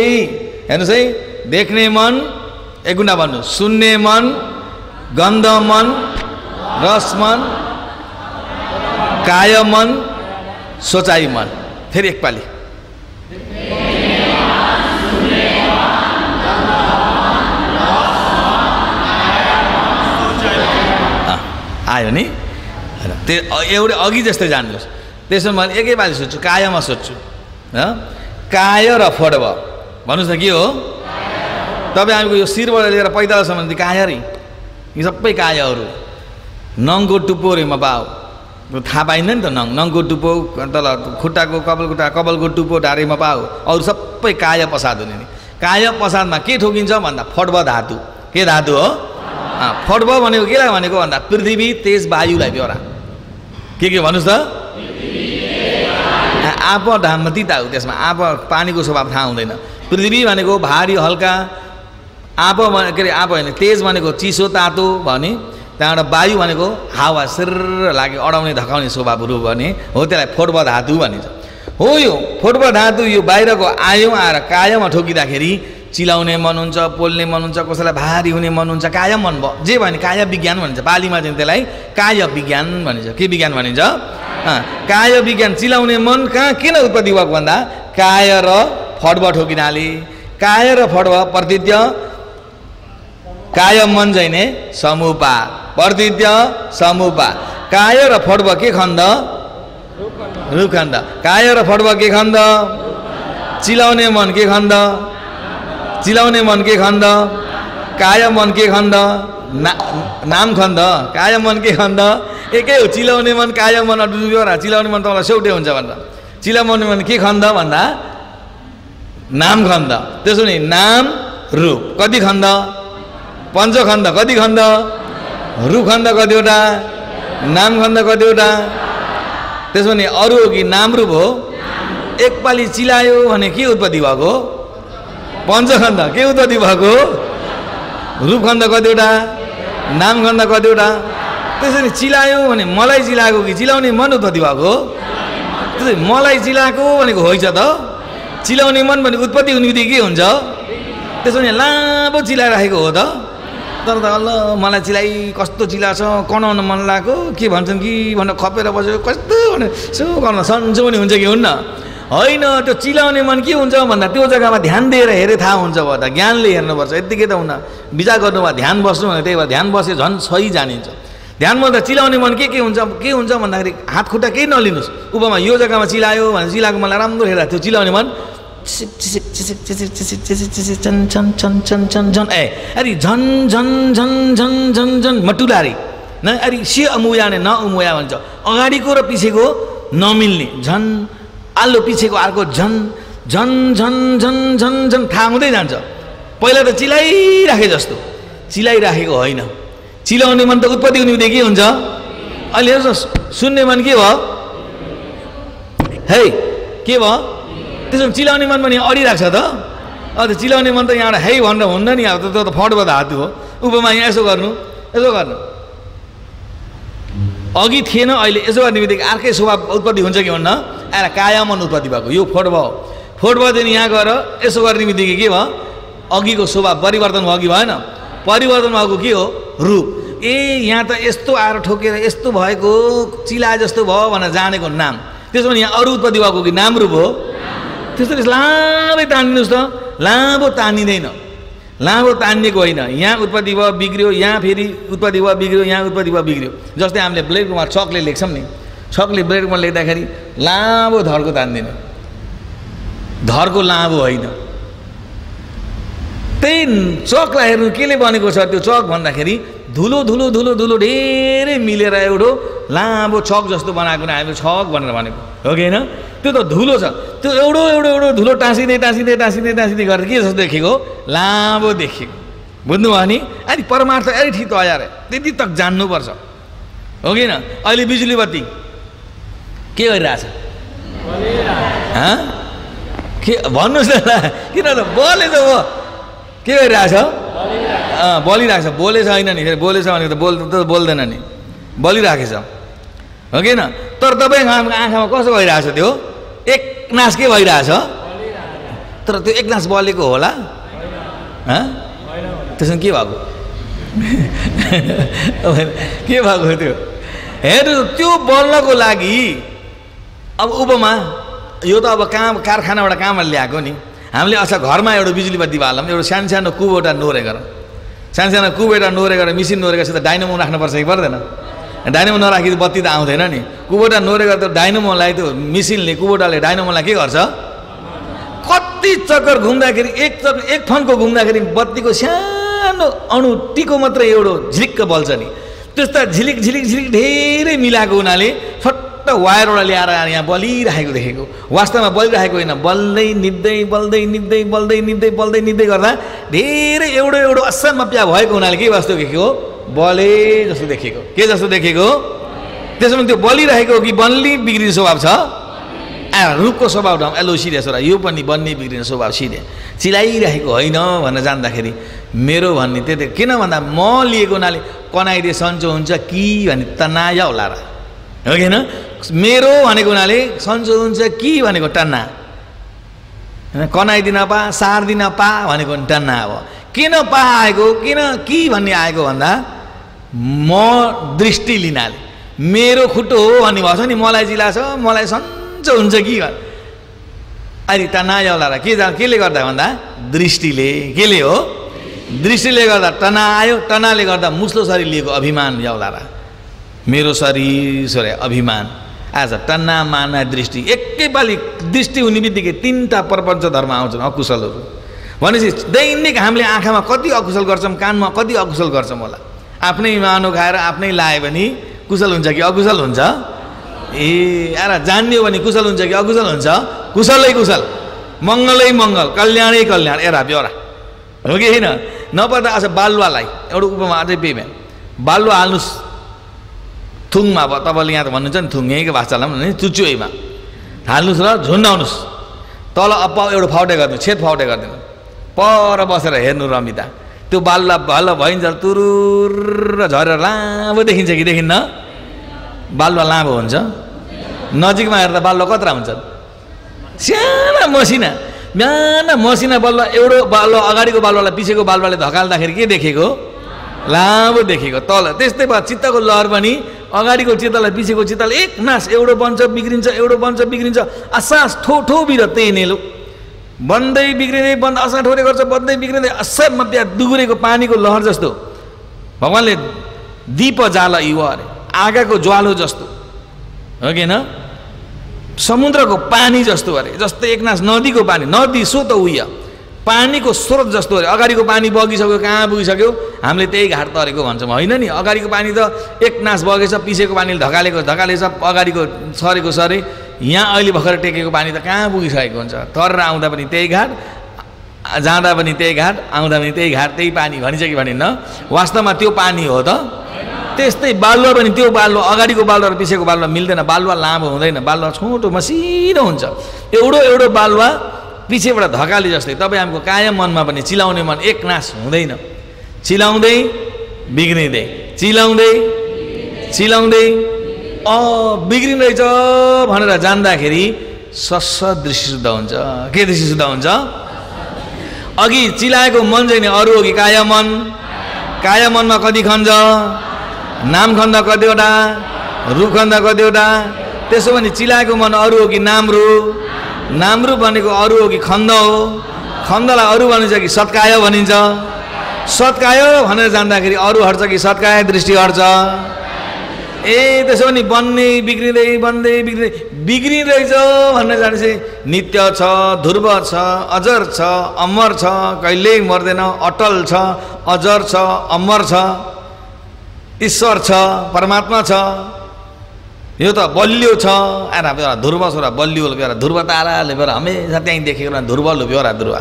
S1: हेर्नुहोस् है देख्ने मन एक गुणा भन्नु सुन्ने मन गन्ध मन रस मन काय मन सोचाइ मन फेरि एकपालि आयो नि त्यो एउटै अघि जस्तै जान्नुहोस् त्यसो म एकैपालि सोध्छु कायमा सोध्छु काय र फडव भन्नुहोस् न के हो तपाईँ हामीको यो शिरबाट लिएर पैतालासम्म काया रे यी सबै कायाहरू। नङको टुप्पो रे पाओ थाहा पाइँदैन नि त नङ। नङको टुप्पो तल खुट्टाको कपाल खुट्टा कपालको टुप्पो ढाडेमा पाओ अरू सबै काय पसाद हुने नि। काय पसादमा के ठोकिन्छ भन्दा फटब धातु। के धातु हो? फटब भनेको केलाई भनेको भन्दा पृथ्वी तेज वायुलाई बेहोरा के के भन्नुहोस् त? आप ढाममा तिता हो त्यसमा। आप पानीको स्वभाव थाहा हुँदैन। पृथ्वी भनेको भारी हल्का आप के अरे आप होइन तेज भनेको चिसो तातो भने त्यहाँबाट वायु भनेको हावा सिर लाग्यो अडाउने धकाउने स्वभावहरू भने हो त्यसलाई फोटब धातु भनिन्छ। हो यो फोटब धातु यो बाहिरको आयो आएर कायमा ठोकिँदाखेरि चिलाउने मन हुन्छ पोल्ने मन हुन्छ कसैलाई भारी हुने मन हुन्छ काय मन भयो जे भने काय विज्ञान भनिन्छ। पालीमा चाहिँ त्यसलाई काय विज्ञान भनिन्छ। के विज्ञान भनिन्छ? काय विज्ञान चिलाउने मन कहाँ किन उत्पत्ति भएको भन्दा काय र फडब ठोकिनाले। काय र फडब प्रतिद्य काय मन जाइने समुपा। प्रतिद्य समुपा। काय र फडब के खण्ड रुखण्ड काय र फडब के खण्ड चिलाउने मन के खण्ड चिलाउने मन के खण्ड काय मन के खण्ड ना नाम खण्ड काय मन के खण्ड एकै हो चिलाउने मन काय मन डुब्यो चिलाउने मन तपाईँलाई सेउटे हुन्छ भनेर। चिलाउने मन के खण्ड भन्दा? नाम खण्ड त्यसो भने नाम रूप। कति खण्ड पञ्चखण्ड कति खण्ड रूप खण्ड कतिवटा? नाम खण्ड कतिवटा? त्यसो भने अरू हो कि नाम रूप हो एकपालि चिलायो भने के उत्पत्ति भएको? पञ्चखण्ड के उत्पत्ति भएको? रूपखण्ड कतिवटा? नामखण्ड कतिवटा? त्यसरी चिलायो भने मलाई चिलाएको कि चिलाउने मन उत्पत्ति भएको? त्यसरी मलाई चिलाएको भनेको होइन त। चिलाउने मन भनेको उत्पत्ति हुने बित्तिकै के हुन्छ? त्यसो भने लामो चिलाइराखेको हो त। तर त अल्ल मलाई चिलाइ कस्तो चिलाएको छ कनाउन मन लागेको के भन्छन् कि भनेर खपेर बसेको कस्तो भने यसो गर्न सन्चो पनि हुन्छ कि हुन्न? होइन त्यो चिलाउने मन के हुन्छ भन्दा त्यो जग्गामा ध्यान दिएर हेरे थाहा हुन्छ भयो त। ज्ञानले हेर्नुपर्छ यत्तिकै त हुन विचार गर्नुभयो ध्यान बस्नु भने त्यही भएर ध्यान बसे झन् सही जानिन्छ। ध्यान बस्दा चिलाउने मन के के हुन्छ के हुन्छ भन्दाखेरि हात खुट्टा केही नलिनुहोस्। उपमा यो जग्गामा चिलायो भने चिलाएको मलाई राम्रो हेर्दा त्यो चिलाउने मन अरे झन झन मटुलारी न अरे से अमुया ने उमुया भन्छ अगाडिको र पछिको नमिल्ने झन् आल्लो पछिको अर्को झन् झन् झन् झन् झन् झन् थाहा हुँदै जान्छ पहिला त चिलाइराखे जस्तो चिलाइराखेको होइन चिलाउने मन त उत्पत्ति हुने बित्तिकै के हुन्छ अहिले हेर्नुहोस् सुन्ने मन के भयो है के भयो त्यसो भने चिलाउने मन पनि अडिरहेको छ त। अब त्यो चिलाउने मन त यहाँबाट है भनेर हुन्न नि अब त्यो त फटबाट हात हो। उपमा यहाँ यसो गर्नु यसो गर्नु। अघि थिएन अहिले यसो गर्ने बित्तिकै अर्कै स्वभाव उत्पत्ति हुन्छ कि हुन्न? आएर कायामन उत्पत्ति भएको यो फोट भयो फोट भएदेखि यहाँ गएर यसो गर्ने बित्तिकै के भयो? अघिको स्वभाव परिवर्तन भयो कि भएन? परिवर्तन भएको के हो? रूप। ए यहाँ त यस्तो आएर ठोकेर यस्तो भएको चिला जस्तो भयो भनेर जानेको नाम। त्यसो भने यहाँ अरू उत्पत्ति भएको कि नाम रूप हो? त्यसरी लामै तानिदिनुहोस् त। लामो तानिँदैन। लामो तानिएको होइन। यहाँ उत्पत्ति भयो बिग्रियो यहाँ फेरि उत्पत्ति भयो बिग्रियो यहाँ उत्पत्ति भयो बिग्रियो। जस्तै हामीले ब्लेडमा चकले लेख्छौँ नि चकले ब्लेडमा लेख्दाखेरि लामो धर्को तान्दिने। धर्को लामो होइन। त्यही चकलाई हेर्नु केले बनेको छ? त्यो चक भन्दाखेरि धुलो धुलो धुलो धुलो धेरै मिलेर एउटो लामो छक जस्तो बनाएको हामीले छक भनेर भनेको। हो कि होइन? त्यो त धुलो छ। त्यो एउटो एउटो एउटो धुलो टाँसिँदै टाँसिँदै टाँसिँदै टाँसिँदै गरेर के जस्तो देखेको? लामो देखेको। बुझ्नुभयो नि अनि परमार्थ अरे ठिक त आएर त्यति तक जान्नुपर्छ। हो कि होइन? अहिले बिजुली बत्ती के गरिरहेछ? के भन्नुहोस् न किन त बले त हो के गरिरहेछ? अँ बलिरहेको छ बोलेछ होइन नि। फेरि बोलेछ भनेको त बोल त बोल्दैन नि। बलिरहेको छ हो कि होइन तर तपाईँको आँखामा कसो भइरहेछ त्यो? एक नास के भइरहेछ? तर त्यो एक नास बलेको होला? त्यसमा के भएको? के भएको त्यो? हेर्नु त्यो बल्नको लागि अब उपमा यो त अब काम कारखानाबाट काममा ल्याएको नि। हामीले अच्छा घरमा एउटा बिजुली बत्ती एउटा सानो सानो कुबोटा नोरेर सानो सानो कुबेटा नोरेर मिसिन नोरेको त डाइनोमो राख्नुपर्छ कि पर्दैन? डाइनोमो नराखी बत्ती त आउँदैन नि। कुबोटा नोरेर त डाइनोमोलाई त्यो मिसिनले कुबोटाले डाइनोमोलाई के गर्छ? कति चक्कर घुम्दाखेरि एक चक्कर एक फन्को घुम्दाखेरि बत्तीको सानो अणु टिको मात्रै एउटा झिलिक्क बल्छ नि। त्यस्ता झिलिक झिलिक झिलिक धेरै मिलाएको हुनाले फट्ट वायरबाट ल्याएर यहाँ बलिरहेको देखेको। वास्तवमा बलिरहेको होइन बल्दै निप्दै बल्दै निप्दै बल्दै निप्दै बल्दै निप्दै गर्दा धेरै एउटो एउटो असम्म प्या भएको हुनाले के वास्तव देखेको? बले जस्तो देखेको। के जस्तो देखेको? त्यसो भने त्यो बलिरहेको कि बल्ली बिग्रिने स्वभाव छ? आ रुखको स्वभाव ठाउँ एलो सिधे छोरा। यो पनि बन्ने बिग्रिने स्वभाव सिधे। चिलाइरहेको होइन भनेर जान्दाखेरि मेरो भन्ने त्यति किन भन्दा म लिएको हुनाले कनाइदिए सन्चो हुन्छ कि भने तनाया होला र। हो कि होइन मेरो भनेको हुनाले सन्चो हुन्छ कि भनेको टन्ना कनाइदिन पा सार्दिन पा भनेको टन्ना अब किन पा आएको किन कि भन्ने आएको भन्दा म दृष्टि लिनाले मेरो खुट्टो हो भन्ने भएको नि मलाई जिला छ मलाई सन्चो हुन्छ कि अहिले टना आउला र के जा केले गर्दा भन्दा दृष्टिले केले हो दृष्टिले गर्दा टना आयो टनाले गर्दा मुस्लो शरीर लिएको अभिमान याउला मेरो सोरे अभिमान। आज टन्ना माना दृष्टि एकैपालि दृष्टि हुने बित्तिकै तिनवटा प्रपञ्च धर्म आउँछन् अकुशलहरू। भनेपछि दैनिक हामीले आँखामा कति अकुशल गर्छौँ कानमा कति अकुशल गर्छौँ होला? आफ्नै मानो खाएर आफ्नै लायो भने कुशल हुन्छ कि अकुशल हुन्छ? ए आएर जान्ने हो भने कुशल हुन्छ कि अकुशल हुन्छ? कुशलै कुशल। मङ्गलै मङ्गल कल्याणै कल्याण। एरा ब्योरा हो कि होइन? नपर्दा आज बालुवालाई एउटा उपमा अझै पेमे बालुवा हाल्नुहोस् थुङमा अब तपाईँले यहाँ त भन्नुहुन्छ नि थुङ यहीँको भाषालाई पनि भने चुचुईमा हाल्नुहोस् र झुन्डाउनुहोस्। तल अप्प एउटा फाउटे गरिदिनु छेद फाउटे गरिदिनु। पर बसेर हेर्नु रमिता त्यो बालुवा भल भइन्छ तुरुर झरेर लामो देखिन्छ कि देखिन्न? बालुवा लामो हुन्छ। नजिकमा हेर्दा बालुवा कत्रा हुन्छ? साना मसिना। बिहान मसिना बालुवा एउटो बालुवा अगाडिको बालुवालाई पछिको बालुवाले धकाल्दाखेरि के देखेको? लामो देखेको तल। त्यस्तै भयो चित्तको लहर पनि। अगाडिको चित्तलाई पछिको चित्तलाई एक नास एउटो बन्छ बिग्रिन्छ एउटो बन्छ बिग्रिन्छ। आसास ठो ठो बिर तेनेलो बन्दै बिग्रिँदै बन्द असा ठोरे गर्छ बन्दै बिग्रिँदै असरमा बिहा दुगुरेको पानीको लहर जस्तो। भगवान्ले दीप जाल युवा अरे आगाको ज्वालो जस्तो। हो कि होइन समुद्रको पानी जस्तो अरे। जस्तै एकनास नदीको पानी। नदी सो त उयो पानीको स्रोत जस्तो अरे। अगाडिको पानी बगिसक्यो कहाँ पुगिसक्यो हामीले त्यही घाट तरेको भन्छौँ। होइन नि? अगाडिको पानी त एक नास बगेछ पिसेको पानीले धकालेको धकालेछ अगाडिको सरेको सरे यहाँ अहिले भर्खर टेकेको पानी त कहाँ पुगिसकेको हुन्छ? तरेर आउँदा पनि त्यही घाट जाँदा पनि त्यही घाट आउँदा पनि त्यही घाट त्यही पानी भनिन्छ कि भनिन्न वास्तवमा त्यो पानी हो त? त्यस्तै बालुवा पनि त्यो बालुवा अगाडिको बालुवा र पिछेको बालुवा मिल्दैन। बालुवा लामो हुँदैन। बालुवा छोटो मसिनो हुन्छ। एउटो एउटो बालुवा पिछेबाट धकाले जस्तै तपाईँ हाम्रो कायम मनमा पनि चिलाउने मन एक नाश हुँदैन। चिलाउँदै बिग्रिँदै चिलाउँदै चिलाउँदै अ बिग्रिँदैछ भनेर जान्दाखेरि सस्स दृश्य शुद्ध हुन्छ। के दृश्य शुद्ध हुन्छ? अघि चिलाएको मन चाहिँ नि अरू कि काय मन। काय मनमा कति खन्छ नाम खन्द कतिवटा? रु खन्द कतिवटा? त्यसो भने चिलाएको मन अरू हो कि नामरु नामरु भनेको अरू हो कि खन्द हो? खन्दलाई अरू भनिन्छ कि सत्काय भनिन्छ। सत्काय भनेर जान्दाखेरि अरू हट्छ कि सत्काय दृष्टि हट्छ। ए त्यसो भने बन्ने बिग्रिँदै बन्दै बिग्रिँदै बिग्रिँदैछ भनेर जानेपछि नित्य छ ध्रुव छ अजर छ अमर छ कहिल्यै मर्दैन अटल छ अजर छ अमर छ ईश्वर छ परमात्मा छ। यो त बलियो छ। आएर एउटा ध्रुव छोरा बलियो लुकेर ध्रुव ताराले बेर हमेसा त्यहीँ देखेको ध्रुव लुक्यो र ध्रुव।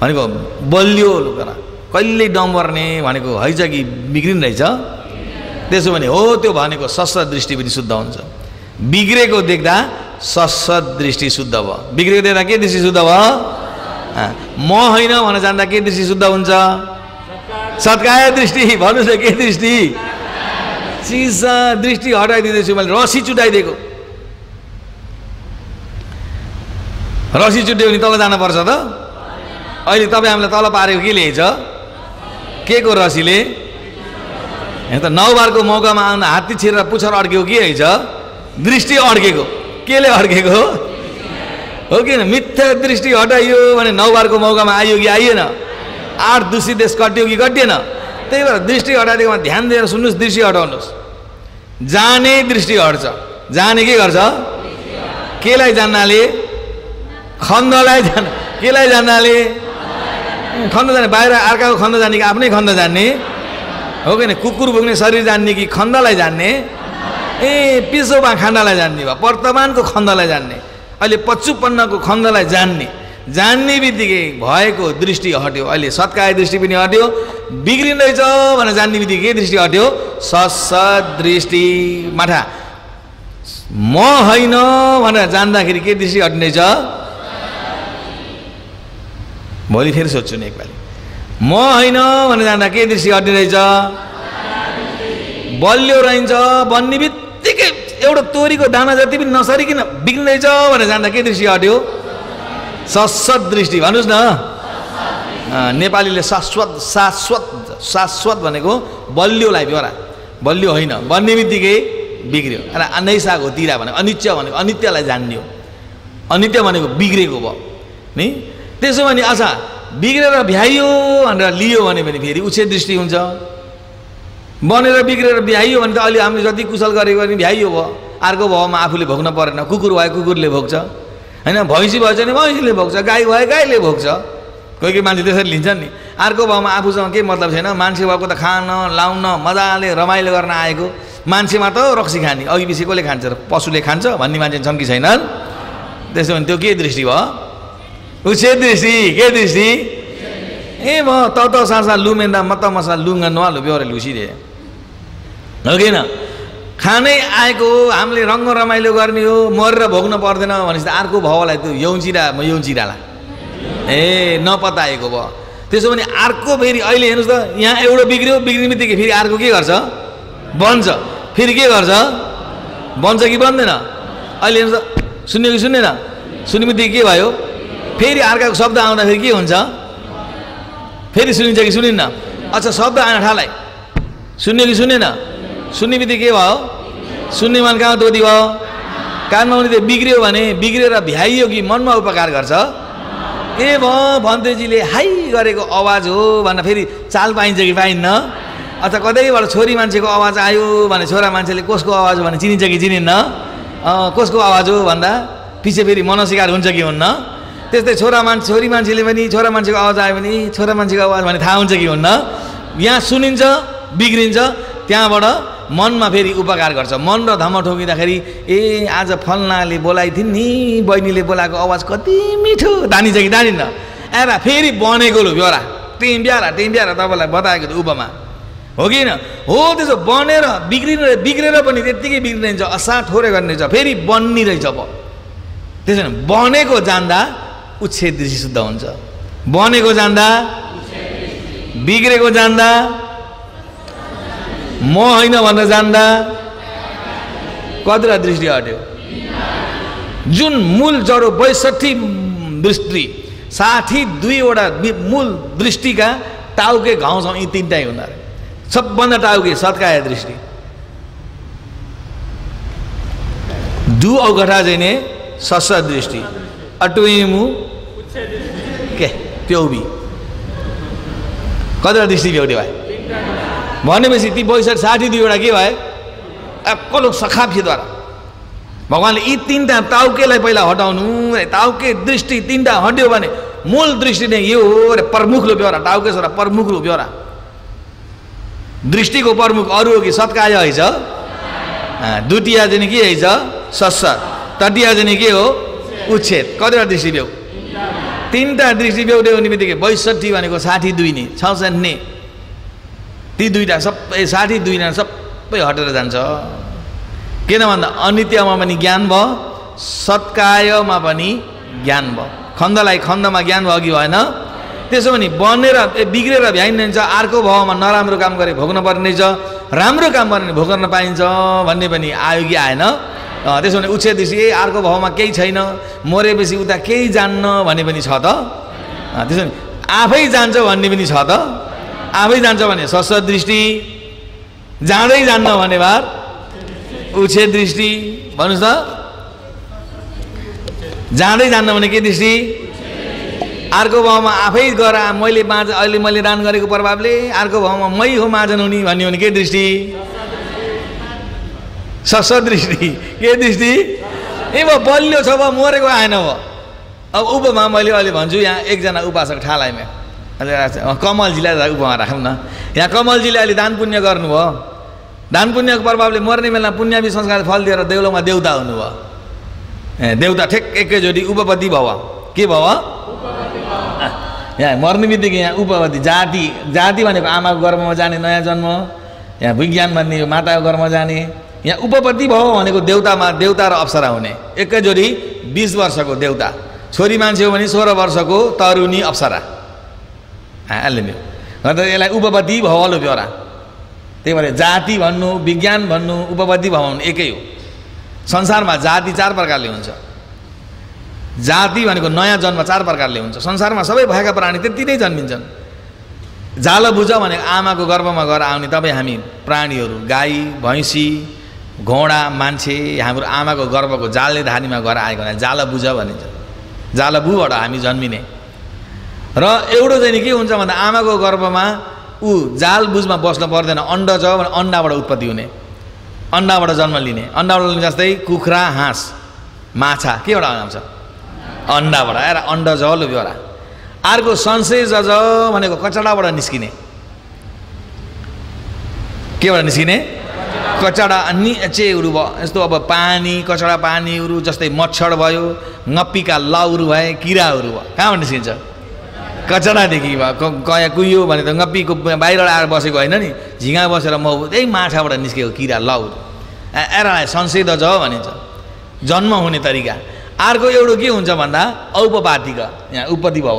S1: भनेको बलियो लुकेर कहिल्यै डम्बर्ने भनेको हैछ कि बिग्रिन रहेछ? त्यसो भने हो त्यो भनेको सस्त्र दृष्टि पनि शुद्ध हुन्छ। बिग्रेको देख्दा सस्त्र दृष्टि शुद्ध भयो। बिग्रेको देख्दा के दृष्टि शुद्ध भयो? म होइन भनेर जान्दा के दृष्टि शुद्ध हुन्छ? सत्काय दृष्टि। भन्नुहोस् न के दृष्टि? चिसा दृष्टि हटाइदिँदैछु मैले। रसी चुटाइदिएको। रसी चुट्यो भने तल जानुपर्छ त? अहिले तपाईँ हामीलाई तल पारेको के ल्याइछ के को रसीले? यहाँ त नौबारको मौकामा आउन हात्ती छिरेर पुच्छर अड्केको के हैछ दृष्टि अड्केको। केले अड्केको? हो कि मिथ्या दृष्टि हटाइयो भने नौबारको मौकामा आइयो कि आइएन? आठ दूषित देश कटियो कि कटिएन त्यही भएर दृष्टि हटाइदिएकोमा ध्यान दिएर सुन्नुहोस् दृष्टि हटाउनुहोस् जाने दृष्टि हट्छ जाने के गर्छ? केलाई जान्नाले? खन्दलाई जान केलाई जान्नाले? खन्द जाने। बाहिर अर्काको खन्द जाने कि आफ्नै खन्द जान्ने? हो कि कुकुर भुग्ने शरीर जान्ने कि खन्दलाई जान्ने? ए पिसोमा खानालाई जान्ने भयो वर्तमानको खन्दलाई जान्ने। अहिले पच्चुपन्नको खन्दलाई जान्ने। जान्ने बित्तिकै भएको दृष्टि हट्यो। अहिले सत्काय दृष्टि पनि हट्यो। बिग्रिँदैछ भनेर जान्ने बित्तिकै दृष्टि हट्यो। सत्सत दृष्टि माठा म होइन भनेर जान्दाखेरि के दृष्टि हट्नेछ भोलि फेरि सोध्छु नि एकपालि म होइन भनेर जान्दा के दृष्टि हट्ने रहेछ? बलियो रहन्छ। बन्ने बित्तिकै एउटा तोरीको दाना जति पनि नसरिकन बिग्रिँदैछ भनेर जान्दा के दृष्टि हट्यो? सश्वत दृष्टि भन्नुहोस् न। नेपालीले शाश्वत शाश्वत शाश्वत भनेको बलियोलाई ब्योरा बलियो होइन। बन्ने बित्तिकै बिग्रियो। र हो तिरा भनेको अनित्य भनेको अनित्यलाई जान्ने हो अनित्य भनेको बिग्रेको भयो। नि? त्यसो भने अच्छा बिग्रेर भ्याइयो भनेर लियो भने फेरि उच्छेद दृष्टि हुन्छ। बनेर बिग्रेर भ्याइयो भने त अहिले हामीले जति कुशल गरेको भने भ्याइयो भयो। अर्को भाउमा आफूले भोग्न परेन। कुकुर भयो कुकुरले भोग्छ। होइन भैँसी भएछ भने भैँसीले भोग्छ गाई भयो गाईले भोग्छ। कोही कोही मान्छे त्यसरी लिन्छन् नि। अर्को भाउमा आफूसँग केही मतलब छैन मान्छे भएको त खान लाउन मजाले रमाइलो गर्न आएको। मान्छेमा त रक्सी खाने। अघि पछि कसले खान्छ? र पशुले खान्छ भन्ने मान्छे छन् कि छैनन्? त्यसो भने त्यो के दृष्टि भयो? उछेद दृष्टि। के दृष्टि? ए म त सासा लुमेन्दा म त मसा लुङ्गा नवालो बेहोरे लुसिदिए हो किन खानै आएको हो हामीले रङ्ग रमाइलो गर्ने हो मरेर भोग्नु पर्दैन भनेपछि अर्को भाउलाई त्यो यौचिरा म यौचिरालाई ए नपताएको भयो। त्यसो भने अर्को फेरि अहिले हेर्नुहोस् त यहाँ एउटा बिग्रियो बिग्रिने बित्तिकै फेरि अर्को के गर्छ? बन्छ। फेरि के गर्छ? बन्छ कि बन्दैन? अहिले हेर्नुहोस् त सुन्यो कि सुन्दैन? सुन्ने बित्तिकै के भयो? फेरि अर्काको शब्द आउँदाखेरि के हुन्छ? फेरि सुनिन्छ कि सुनिन्न? अच्छा शब्द आएन ठालाई। सुन्यो कि सुनेन सुन्ने बित्तिकै के भयो? सुन्ने मन कहाँ दोधी भयो? कानमा उनी त्यो बिग्रियो भने बिग्रिएर भ्याइयो कि मनमा उपकार गर्छ? ए भन्तेजीले हाई गरेको आवाज हो भनेर फेरि चाल पाइन्छ कि पाइन्न? अथवा कतैबाट छोरी मान्छेको आवाज आयो भने छोरा मान्छेले कसको आवाज हो भने चिनिन्छ कि चिनिन्न? कसको आवाज हो भन्दा पछि फेरि मनस्वीकार हुन्छ कि हुन्न? त्यस्तै छोरा मान्छे छोरी मान्छेले पनि छोरा मान्छेको आवाज आयो भने छोरा मान्छेको आवाज भने थाहा हुन्छ कि हुन्न? यहाँ सुनिन्छ बिग्रिन्छ त्यहाँबाट मनमा फेरि उपकार गर्छ। मन र धम्म ठोकिँदाखेरि ए आज फल्नाले बोलाइथिन् नि बहिनीले बोलाएको आवाज कति मिठो। दानिन्छ कि दानिन्न एरा फेरि बनेको लु ब्योरा। टिम ब्यारा टिम ब्यारा तपाईँलाई बताएको थियो उपमा। हो कि होइन हो त्यसो बनेर बिग्रिनु बिग्रेर पनि त्यत्तिकै बिग्रिन्छ असा ठोरे गर्ने रहेछ फेरि बन्ने रहेछ अब। त्यसो भने बनेको जान्दा उच्छेद दृष्टि शुद्ध हुन्छ। बनेको जान्दा बिग्रेको जान्दा म होइन भनेर जान्दा। कतिवटा दृष्टि हट्यो? जुन मूल जडो बैसठी दृष्टि साठी दुईवटा मूल दृष्टिका टाउके घाउछौँ यी तिनटै हुँदो सबभन्दा टाउके सत्काय दृष्टि। डु औघटा जैने सस दृष्टि। अटुइमु के? प्यौबी। कतिवटा दृष्टि भ्याउटे भयो भनेपछि ती बैसठी साठी दुईवटा के भयो एक्लो सखाफीद्वारा भगवान्ले यी तिनवटा टाउकेलाई पहिला हटाउनु रे टाउके दृष्टि तिनवटा हट्यो भने मूल दृष्टि नै यो हो रे प्रमुख लो ब्यौरा टाउके छोरा प्रमुख लो ब्यौरा। दृष्टिको प्रमुख अरू हो कि सत्काय हैछ द्वितीय चाहिँ के हैछ सस्सर तृतीय चाहिँ के हो? उच्छेद। कतिवटा दृष्टि भ्यौ तिनवटा दृष्टि हुने बित्तिकै बैसठी भनेको साठी दुई नै छ ने। ती दुईवटा सबै साठी दुई नै सबै हटेर जान्छ। किन भन्दा अनित्यमा पनि ज्ञान भयो सत्कायमा पनि ज्ञान भयो। खण्डलाई खण्डमा ज्ञान भयो कि भएन? त्यसो भने बनेर बिग्रेर भ्याइन्छ अर्को भावमा नराम्रो काम गरे भोग्न पर्ने छ राम्रो काम गर्ने भोग्न पाइन्छ भन्ने पनि आयो कि आएन? त्यसो भने उच्छेदृष्टि ए अर्को भावमा केही छैन मरेपछि उता केही जान्न भन्ने पनि छ त? त्यसो भने आफै जान्छ भन्ने पनि छ त? आफै जान्छ भने सस्व दृष्टि जाँदै जान्न भने बार उच्छेद दृष्टि भन्नुहोस् त। जाँदै जान्न भने के दृष्टि? अर्को भावमा आफै गर मैले बाँच अहिले मैले दान गरेको प्रभावले अर्को भावमा मै हो माझन हुने भन्ने भने के दृष्टि? सस्व दृष्टि। के दृष्टि? ए भयो बलियो छ भयो मरेको आएन भयो अब उपमा मैले अहिले भन्छु यहाँ एकजना उपासक ठालाइमा कमलजीलाई उपमा राखौँ न। यहाँ कमलजीले अहिले दान पुण्य गर्नुभयो दान पुण्यको प्रभावले मर्ने बेला पुण्यावि संस्कार फल दिएर देउलोमा देउता हुनुभयो। ए देउता ठेक एकैचोटि उपपति भव। के भव? यहाँ मर्ने बित्तिकै यहाँ उपपति जाति जाति भनेको आमाको गर्भमा जाने नयाँ जन्म। यहाँ विज्ञान भन्ने यो माताको गर्भमा जाने। यहाँ उपपति भयो भनेको देउतामा देउता र अप्सरा हुने। एकैचोटि बिस वर्षको देउता। छोरी मान्छे हो भने सोह्र वर्षको तरुणी अप्सरा। नि अन्त यसलाई उपपति भवलो ब्योरा। त्यही भएर जाति भन्नु विज्ञान भन्नु उपपति भवन एकै हो। संसारमा जाति चार प्रकारले हुन्छ। जाति भनेको नयाँ जन्म चार प्रकारले हुन्छ। संसारमा सबै भएका प्राणी त्यति नै जन्मिन्छन्। जाल बुझ भनेको आमाको गर्भमा गएर आउने तपाईँ हामी प्राणीहरू। गाई भैँसी घोडा मान्छे हाम्रो आमाको गर्भको जालले धानीमा गएर आएको जाल बुझ भनिन्छ। जाल बुबाट हामी जन्मिने। र एउटा चाहिँ के हुन्छ भन्दा आमाको गर्भमा ऊ जाल बुझमा बस्न पर्दैन अन्ड छ भने अन्डाबाट उत्पत्ति हुने। अन्डाबाट जन्म लिने। अन्डाबाट लिने जस्तै कुखुरा हाँस माछा केबाट आउँछ अन्डाबाट। आएर अन्ड जलो ब्योरा अर्को संशय जज भनेको कचडाबाट निस्किने। केबाट निस्किने? कचडा। अनि चेहरू भयो। यस्तो अब पानी कचडा पानीहरू जस्तै मच्छर भयो ngप्पीका लाउहरू भए किराहरू भयो। कहाँबाट निस्किन्छ? कचडादेखि भयो कया कुहियो भने त गप्पीको बाहिरबाट आएर बसेको होइन नि। झिँगा बसेर म त्यही माछाबाट निस्केको किरा लौ। एरालाई संशय ज भनिन्छ। जन्म हुने तरिका। अर्को एउटा के हुन्छ भन्दा औपपातिक। यहाँ उपति भव।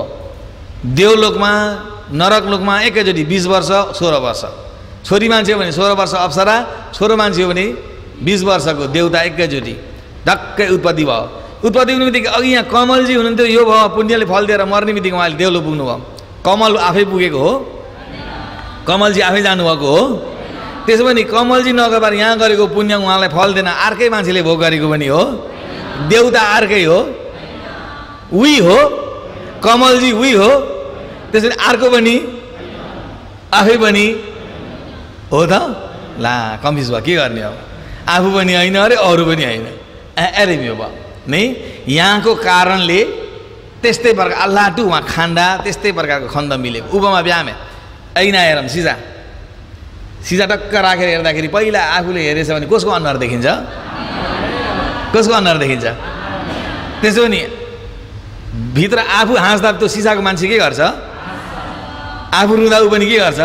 S1: देवलोकमा नरकलोकमा एकैचोटि बिस वर्ष सोह्र वर्ष। छोरी मान्छे हो भने सोह्र वर्ष अप्सरा छोरो मान्छे हो भने बिस वर्षको देउता एकैचोटि। ढक्कै उत्पत्ति भयो उत्पत्ति हुने बित्तिकै अघि यहाँ कमलजी हुनुहुन्थ्यो यो भयो पुण्यले फल दिएर मर्ने बित्तिकै उहाँले देउलो पुग्नुभयो। कमल आफै पुगेको हो। कमलजी आफै जानुभएको हो। त्यसो भने कमलजी नगरबार यहाँ गरेको पुण्य उहाँलाई फल दिएन अर्कै मान्छेले भोग गरेको पनि हो। देउता अर्कै हो। उही हो। कमलजी उही हो। त्यसरी अर्को पनि आफै पनि हो त? ला कन्फ्युज भयो। के गर्ने अब? आफू पनि होइन अरे अरू पनि होइन। अरे भयो भयो। नै? यहाँको कारणले त्यस्तै प्रकार अल्लाह टु उहाँ खान्दा त्यस्तै प्रकारको खन्द मिलेको उभोमा ब्यामे। ऐना हेरौँ सिजा। सिजा टक्क राखेर हेर्दाखेरि पहिला आफूले हेरेछ भने कसको अनुहार देखिन्छ? कसको अनुहार देखिन्छ? त्यसो भने भित्र आफू हाँस्दा त्यो सिसाको मान्छे के गर्छ? आफू रुँदा ऊ पनि के गर्छ?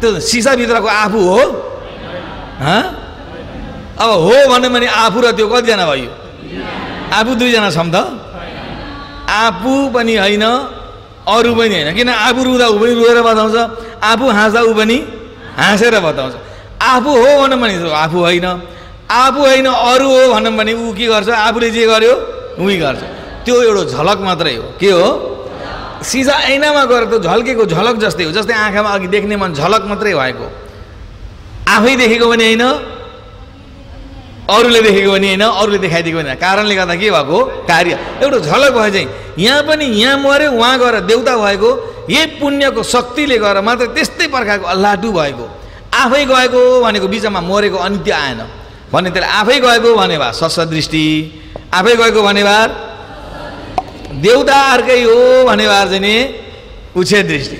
S1: त्यो सिसाभित्रको आफू हो? अब हो भन्यो भने आफू र त्यो कतिजना भयो? आफू दुईजना छौँ त? आफू पनि होइन अरू पनि होइन। किन आफू रुँदा ऊ पनि रुएर बताउँछ आफू हाँस्दा ऊ पनि हाँसेर बताउँछ। आफू हो भनौँ भने आफू होइन आफू होइन अरू हो भनौँ भने ऊ के गर्छ आफूले जे गर्यो उही गर्छ। त्यो एउटा झलक मात्रै हो। के हो? सिसा ऐनामा गएर त झल्केको झलक जस्तै हो जस्तै आँखामा अघि देख्ने मन झलक मात्रै भएको। आफै देखेको पनि होइन अरूले देखेको पनि होइन अरूले देखाइदिएको पनि होइन। कारणले गर्दा के भएको? कार्य। एउटा झलक भयो चाहिँ यहाँ पनि यहाँ मऱ्यो उहाँ गएर देउता भएको यही पुण्यको शक्तिले गएर मात्र त्यस्तै प्रकारको अल्लाटु भएको। आफै गएको भनेको बिचमा मरेको अन्त्य आएन। भने त्यसले आफै गएको भने भए सदृष्टि आफै गएको भने भार देउता अर्कै हो भने भएर चाहिँ नि उच्छेद दृष्टि।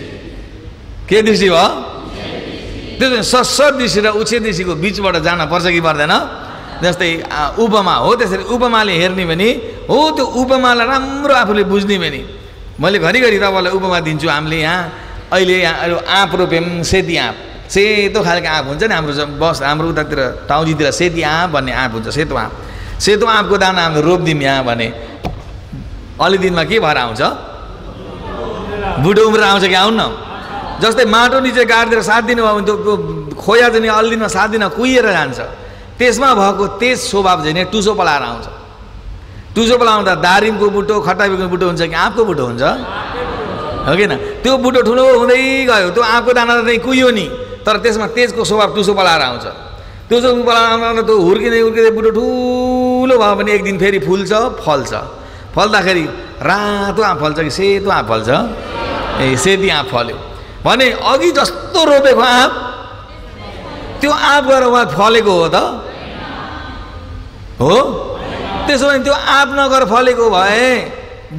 S1: के दृष्टि भयो? त्यो चाहिँ दृष्टि र उच्छेद दृष्टिको बिचबाट जान पर्छ कि पर्दैन? जस्तै उपमा हो त्यसरी उपमाले हेर्ने भने हो त्यो उपमालाई राम्रो आफूले बुझ्ने भने। मैले घरिघरि तपाईँलाई उपमा दिन्छु हामीले यहाँ। अहिले यहाँ आँप रोप्यौँ सेती आँप। सेतो खालको आँप हुन्छ नि हाम्रो बस हाम्रो उतातिर टाउजीतिर सेती आँप भन्ने आँप हुन्छ सेतो आँप। सेतो आँपको दाना हामीले रोपिदिउँ यहाँ भने अलि दिनमा के भएर आउँछ? बुढो उम्र आउँछ कि आउनु न जस्तै माटो निचे गाडिदिएर सात दिन भयो भने त्यो खोया चाहिँ अलि दिनमा सात दिन कुहिएर जान्छ। त्यसमा भएको तेज स्वभाव चाहिँ नि टुसो पलाएर आउँछ। टुसो पलाउँदा दारिमको बुटो खटाबीको बुटो हुन्छ कि आँपको बुटो हुन्छ? हो कि त्यो बुटो ठुलो हुँदै गयो त्यो आँपको दाना चाहिँ कुहियो नि। तर त्यसमा तेजको स्वभाव टुसो पलाएर आउँछ। टुसो पलाएर आउँदा त्यो हुर्किँदै हुर्किँदै बुटो ठुलो भयो भने एक दिन फेरि फुल्छ फल्छ। फल्दाखेरि रातो आँप फल्छ कि सेतो आँप फल्छ? ए सेती आँप फल्यो। भने अघि जस्तो रोपेको आँप त्यो आँप गएर उहाँ फलेको हो त? हो? त्यसो भने त्यो आँप नगर फलेको भए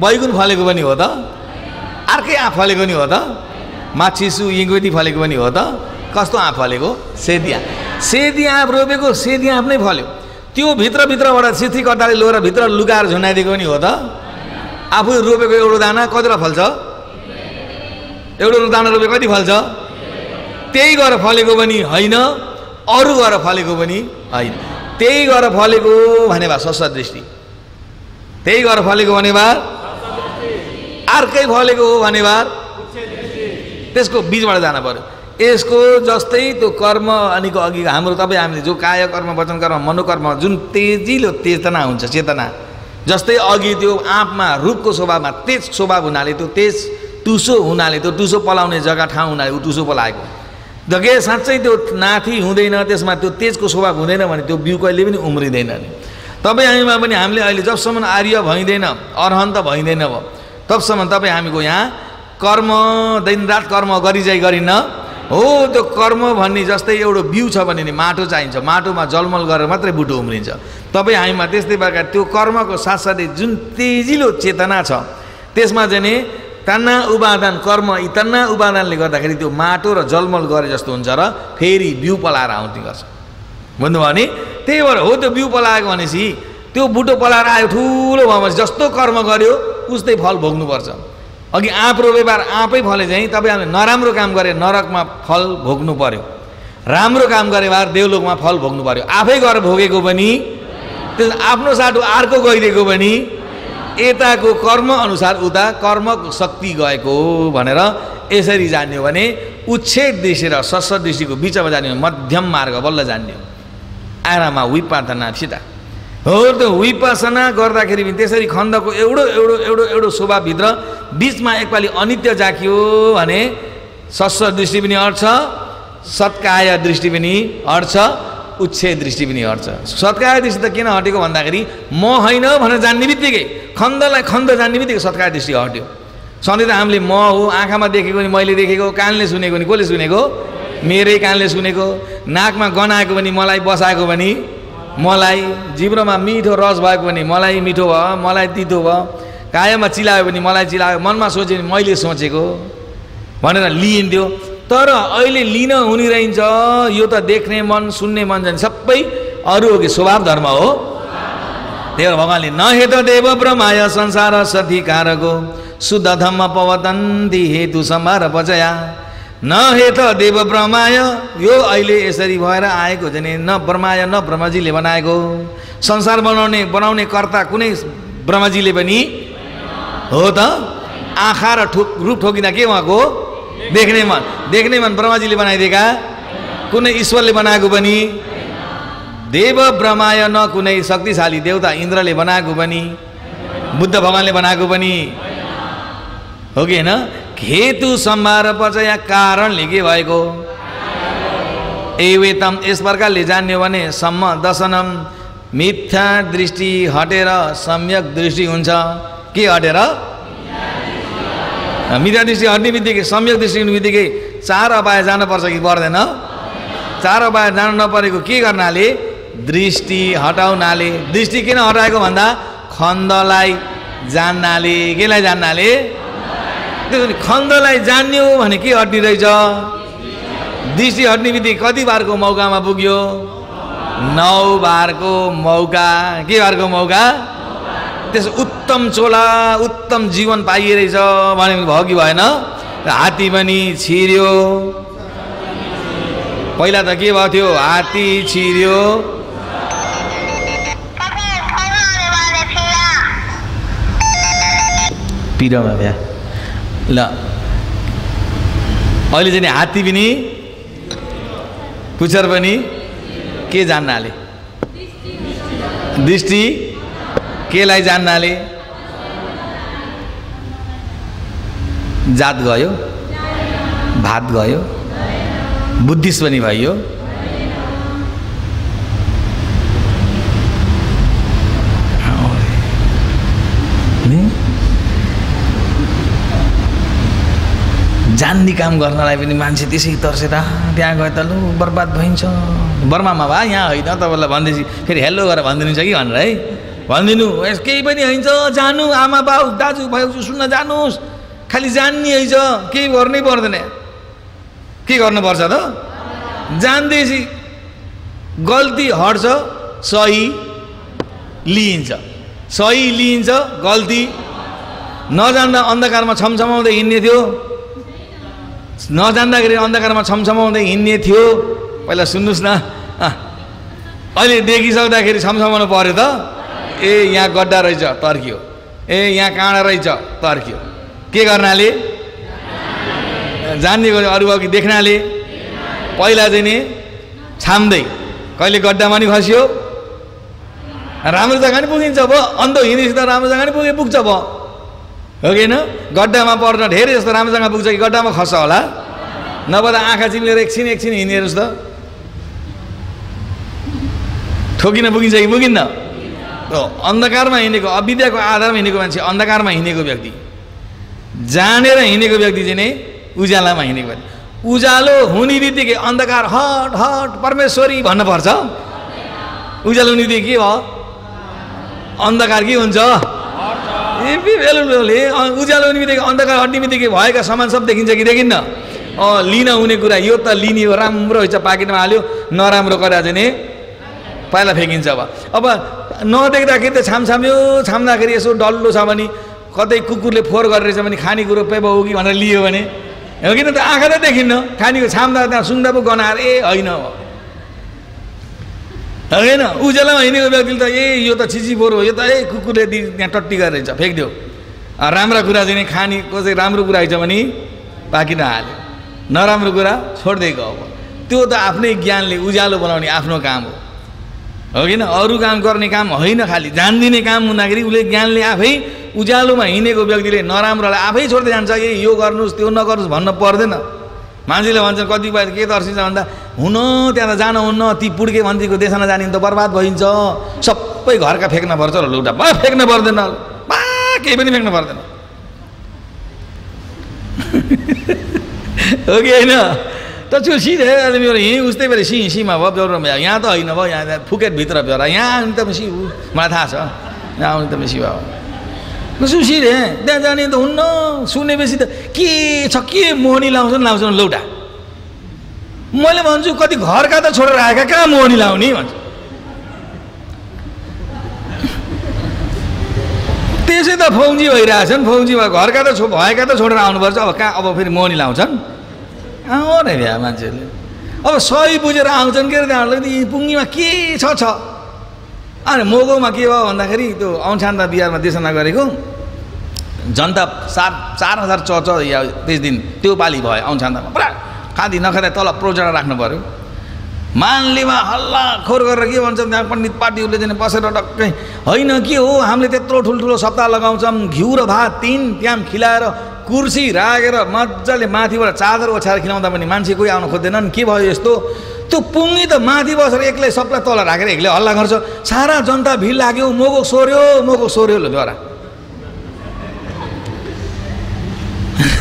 S1: बैगुन फलेको पनि हो त? अर्कै आँप फलेको नि हो त? माछिसु इङ्गुटी फलेको पनि हो त? कस्तो आँप फलेको? सेती आँप। सेती आँप रोपेको सेती आँप नै फल्यो। त्यो भित्रभित्रबाट सिथीकर्ताले लोएर भित्र लुगाएर झुनाइदिएको पनि हो त? आफू रोपेको एउटा दाना कतिवटा फल्छ? एउटा दाना रोपे कति फल्छ? त्यही गएर फलेको पनि होइन। अरू गएर फलेको पनि होइन। त्यही गएर फलेको भने भए स्वस्थ दृष्टि। त्यही गएर फलेको भने भए अर्कै फलेको हो भने भए त्यसको बिचबाट जानु पर्यो। यसको जस्तै त्यो कर्म अनिको अघि हाम्रो तपाईँ हामीले जो काय कर्म वचन कर्म मनोकर्म जुन तेजिलो चेतना हुन्छ चेतना जस्तै अघि त्यो आँपमा रुखको स्वभावमा तेज स्वभाव हुनाले त्यो तेज टुसो हुनाले त्यो टुसो पलाउने जग्गा ठाउँ हुनाले ऊ टुसो पलाएको। जगे साँच्चै त्यो नाथी हुँदैन त्यसमा त्यो तेजको स्वभाव हुँदैन भने त्यो बिउ कहिले पनि उम्रिँदैन नि। तपाईँ हामीमा पनि हामीले अहिले जबसम्म आर्य भइँदैन अरहन्त भइँदैन भयो तबसम्म तपाईँ हामीको यहाँ कर्म दिनरात कर्म गरिजाइ गरिन्न हो त्यो कर्म भन्ने जस्तै एउटा बिउ छ भने नि माटो चाहिन्छ माटोमा जलमल गरेर मात्रै बुटो उम्रिन्छ। तपाईँ हामीमा त्यस्तै प्रकार त्यो कर्मको साथसाथै जुन तेजिलो चेतना छ त्यसमा चाहिँ नि तन्ना उपादान कर्म यी तन्ना उपादानले गर्दाखेरि त्यो माटो र जलमल गरे जस्तो हुन्छ र फेरि बिउ पलाएर आउने गर्छ। बुझ्नुभयो भने? त्यही भएर हो त्यो बिउ पलाएको भनेपछि त्यो बुटो पलाएर आयो ठुलो भयो भने जस्तो कर्म गर्यो उस्तै फल भोग्नुपर्छ। अघि आँप रोपेबार आँपै फले चाहिँ तपाईँहरूले नराम्रो काम गरे नरकमा फल भोग्नु पर्यो। राम्रो काम गरे भएर देवलोकमा फल भोग्नु पर्यो। आफै गएर भोगेको पनि त्यस आफ्नो साटो अर्को गइदिएको पनि यताको कर्म अनुसार उता कर्म शक्ति गएको हो भनेर यसरी जान्यो भने उच्छेद दृष्टि र दृष्टिको बिचमा जाने हो मध्यम मार्ग बल्ल जान्ने हो आरामा विपातना सिधा हो त्यो विपासना गर्दाखेरि पनि त्यसरी खण्डको एउटो एउटो एउटो एउटो शोभाभित्र बिचमा एकपालि अनित्य जाकियो भने सस्स दृष्टि पनि अट्छ सत्काय दृष्टि पनि अट्छ उच्छेद दृष्टि पनि हट्छ सत्काय दृष्टि त किन हटेको भन्दाखेरि म होइन भनेर जान्ने बित्तिकै खन्दलाई खन्द जान्ने बित्तिकै सत्काय दृष्टि हट्यो। सधैँ त हामीले म हो आँखामा देखेको नि मैले देखेको कानले सुनेको नि कसले सुनेको? मेरै कानले सुनेको। नाकमा गनाएको पनि मलाई बसाएको पनि मलाई। जिब्रोमा मिठो रस भएको पनि मलाई मिठो भयो मलाई तितो भयो। कायमा चिलायो भने मलाई चिलायो। मनमा सोच्यो भने मैले सोचेको। भनेर लिइन्थ्यो। तर अहिले लिन हुने रहन्छ। यो त देख्ने मन सुन्ने मन जाने सबै अरू हो कि स्वभाव धर्म हो? भएर भगवान्ले नहेत देव ब्रह्माय संसार सती कारको शुद्ध धम्म पवतन्ती हेतु समार बजया नहेत देव ब्रह्माय यो अहिले यसरी भएर आएको भने न ब्रह्माय न ब्रह्मजीले बनाएको। संसार बनाउने बनाउने कर्ता कुनै ब्रह्मजीले पनि हो त? आँखा र ठुक रूप ठोकिँदा के उहाँको? देख्ने मन देख्ने मन ब्रह्माजीले बनाइदिएका? कुनै ईश्वरले बनाएको पनि? देव ब्रह्माय न कुनै शक्तिशाली देवता इन्द्रले बनाएको पनि? बुद्ध भगवान्ले बनाएको पनि? हो कि होइन? हेतु सम्भार पचया कारणले के भएको? एवेतम यस प्रकारले जान्यो भने सम्म दशनम मिथ्या दृष्टि हटेर सम्यक दृष्टि हुन्छ। के हटेर? मिथ्या दृष्टि हट्ने बित्तिकै सम्यक दृष्टि हुने बित्तिकै चार अपाय जानुपर्छ कि पर्दैन। चार अपाय जानु नपरेको के गर्नाले दृष्टि हटाउनाले दृष्टि किन हटाएको भन्दा खण्डलाई जान्नाले केलाई जान्नाले त्यसो भने खण्डलाई जान्यो भने के हट्ने रहेछ? दृष्टि हट्ने बित्तिकै कति बारको मौकामा पुग्यो? नौ बारको मौका। के बारको मौका? त्यस उत्तम चोला उत्तम जीवन पाइरहेछ भने भयो कि भएन? हात्ती पनि छिर्यो। पहिला त के भएको थियो? हात्ती छिर्यो। पिरोमा भ्या। ल। अहिले चाहिँ हात्ती पनि पुच्छर पनि के जान्नाले दृष्टि। केलाई जान्नाले? जात गयो भात गयो बुद्धिस्ट पनि भइयो नि? जान्ने काम गर्नलाई पनि मान्छे त्यसै तर्सेर त्यहाँ गए त लु बर्बाद भइन्छ। बर्मामा भए यहाँ होइन। तपाईँलाई भन्दैछु फेरि हेलो गरेर भनिदिनुहुन्छ कि भनेर है? भनिदिनु यस केही पनि होइन जानु आमा बाउ दाजु भाइ सुन्न जानुहोस्। खालि जान्ने हैछ केही गर्नै पर्दैन। के गर्नुपर्छ त? जान्दैছি गल्ती हट्छ सही लिइन्छ। सही लिइन्छ गल्ती। नजान्दा अन्धकारमा छमछमाउँदै हिँड्ने थियो। नजान्दाखेरि अन्धकारमा छमछमाउँदै हिँड्ने थियो। पहिला सुन्नुहोस् न। अहिले देखिसक्दाखेरि छमछमाउनु पऱ्यो त। ए यहाँ गड्डा रहेछ तर्कियो। ए यहाँ काँडा रहेछ तर्कियो। के गर्नाले जान्ने गऱ्यो अरू अघि देख्नाले पहिला चाहिँ नि छाम्दै। कहिले गड्डामा नि खसियो? राम्रो जग्गा नि पुगिन्छ अब अन्त हिँडेपछि त राम्रो जग्गा नि पुगे पुग्छ अब हो कि होइन गड्डामा पर्न धेरै जस्तो राम्रो जग्गा पुग्छ कि गड्डामा खस्छ होला? नभए त आँखा चिम्लेर एकछिन एकछिन हिँडेरोस् त ठोकिन पुगिन्छ कि पुगिन्न? अन्धकारमा हिँडेको अविद्याको आधारमा हिँडेको मान्छे अन्धकारमा हिँडेको व्यक्ति। जानेर हिँडेको व्यक्ति चाहिँ नै उज्यालोमा हिँडेको व्यक्ति उज्यालो हुने बित्तिकै अन्धकार हट हट परमेश्वरी भन्नुपर्छ। उज्यालो हुने बित्तिकै के भयो अन्धकार के हुन्छ? उज्यालो हुने बित्तिकै अन्धकार हट्ने बित्तिकै भएका सामान सब देखिन्छ कि देखिन्न? लिन हुने कुरा यो त लिने हो राम्रो रहेछ पाकेटमा हाल्यो नराम्रो गरेर चाहिँ नि पहिला फ्याँकिन्छ अब। अब नदेख्दाखेरि त छामछाम्यो छाम्दाखेरि यसो डल्लो छ भने कतै कुकुरले फोहोर गरेछ भने खानेकुरो पेप हो कि भनेर लियो भने। हो किन त? आँखा त देखिन्न। खानेको छाम्दा त्यहाँ सुङ्दा पो गनाएर ए होइन होइन उजेलामा हिँडेको व्यक्तिले त ए यो त छिची फोहोर हो यो त ए कुकुरले दि त्यहाँ टट्टी गरेछ फ्याँकिदियो राम्रा कुरा चाहिँ खाने कसै राम्रो कुरा आइछ भने पाकिन हाल्यो नराम्रो कुरा छोड्दै गयो अब। त्यो त आफ्नै ज्ञानले उज्यालो बनाउने आफ्नो काम हो। हो किन अरू काम गर्ने काम होइन खालि जानिदिने काम हुँदाखेरि उसले ज्ञानले आफै उज्यालोमा हिँडेको व्यक्तिले नराम्रोलाई आफै छोड्दै जान्छ ए यो गर्नुहोस् त्यो नगर्नुहोस् भन्न पर्दैन। मान्छेले भन्छन् कतिपय के तर्सिन्छ? भन्दा हुन त्यहाँ त जान हुन्न ती पुड्के मान्छेको देशमा जाने त बर्बाद भइन्छ। सबै घरका फेक्न पर्छ र लौटा बा फेक्न पर्दैन। बा केही पनि फ्याँक्नु पर्दैन। हो कि होइन? त त्यो सिधै मेरो यहीँ उस्तै बेला सिँ सिमा भयो बेहोरो भयो यहाँ त होइन भयो यहाँ फुकेटभित्र बेहोरा यहाँ त बेसी मलाई थाहा छ यहाँ आउनु त बेसी भयो कसो सिधे त्यहाँ जाने त हुन्न सुनेपछि त के छ के मोहनी लाउँछन् लाउँछन् लौटा मैले भन्छु कति घरका त छोडेर आएका कहाँ मोहनी लाउने भन्छु त्यसै त फौजी भइरहेछन् फौजी भयो घरका त छो भएका त छोडेर आउनुपर्छ अब कहाँ अब फेरि मोहनी लाउँछन् नै भ्या मान्छेले अब सही बुझेर आउँछन् के अरे त्यहाँहरूलाई पुङ्गीमा के छ छ? अनि मोगोमा के भयो? भन्दाखेरि त्यो औछान्दा बिहारमा देशना गरेको। जनता चार चार हजार छ या त्यस दिन त्यो पालि भयो औछान्दामा पुरा खाँदी नखाँदा तल प्रोजना राख्नु पऱ्यो मानलेमा हल्ला खोर गरेर के भन्छ त्यहाँ पण्डित पार्टीहरूले चाहिँ बसेर टक्कै होइन के हो हामीले त्यत्रो ठुल्ठुलो सप्ताह लगाउँछौँ घिउ र भात तिन त्यहाँ खिलाएर कुर्सी राखेर मजाले माथिबाट चादर ओछ्याएर खिलाउँदा पनि मान्छे कोही आउनु खोज्दैनन्। के भयो यस्तो? त्यो पुङ्गी त माथि बसेर एक्लै सबलाई तल राखेर एक्लै हल्ला गर्छ। सारा जनता भिड लाग्यो मोगो सोर्यो मोगो सोर्यो ल बेहोरा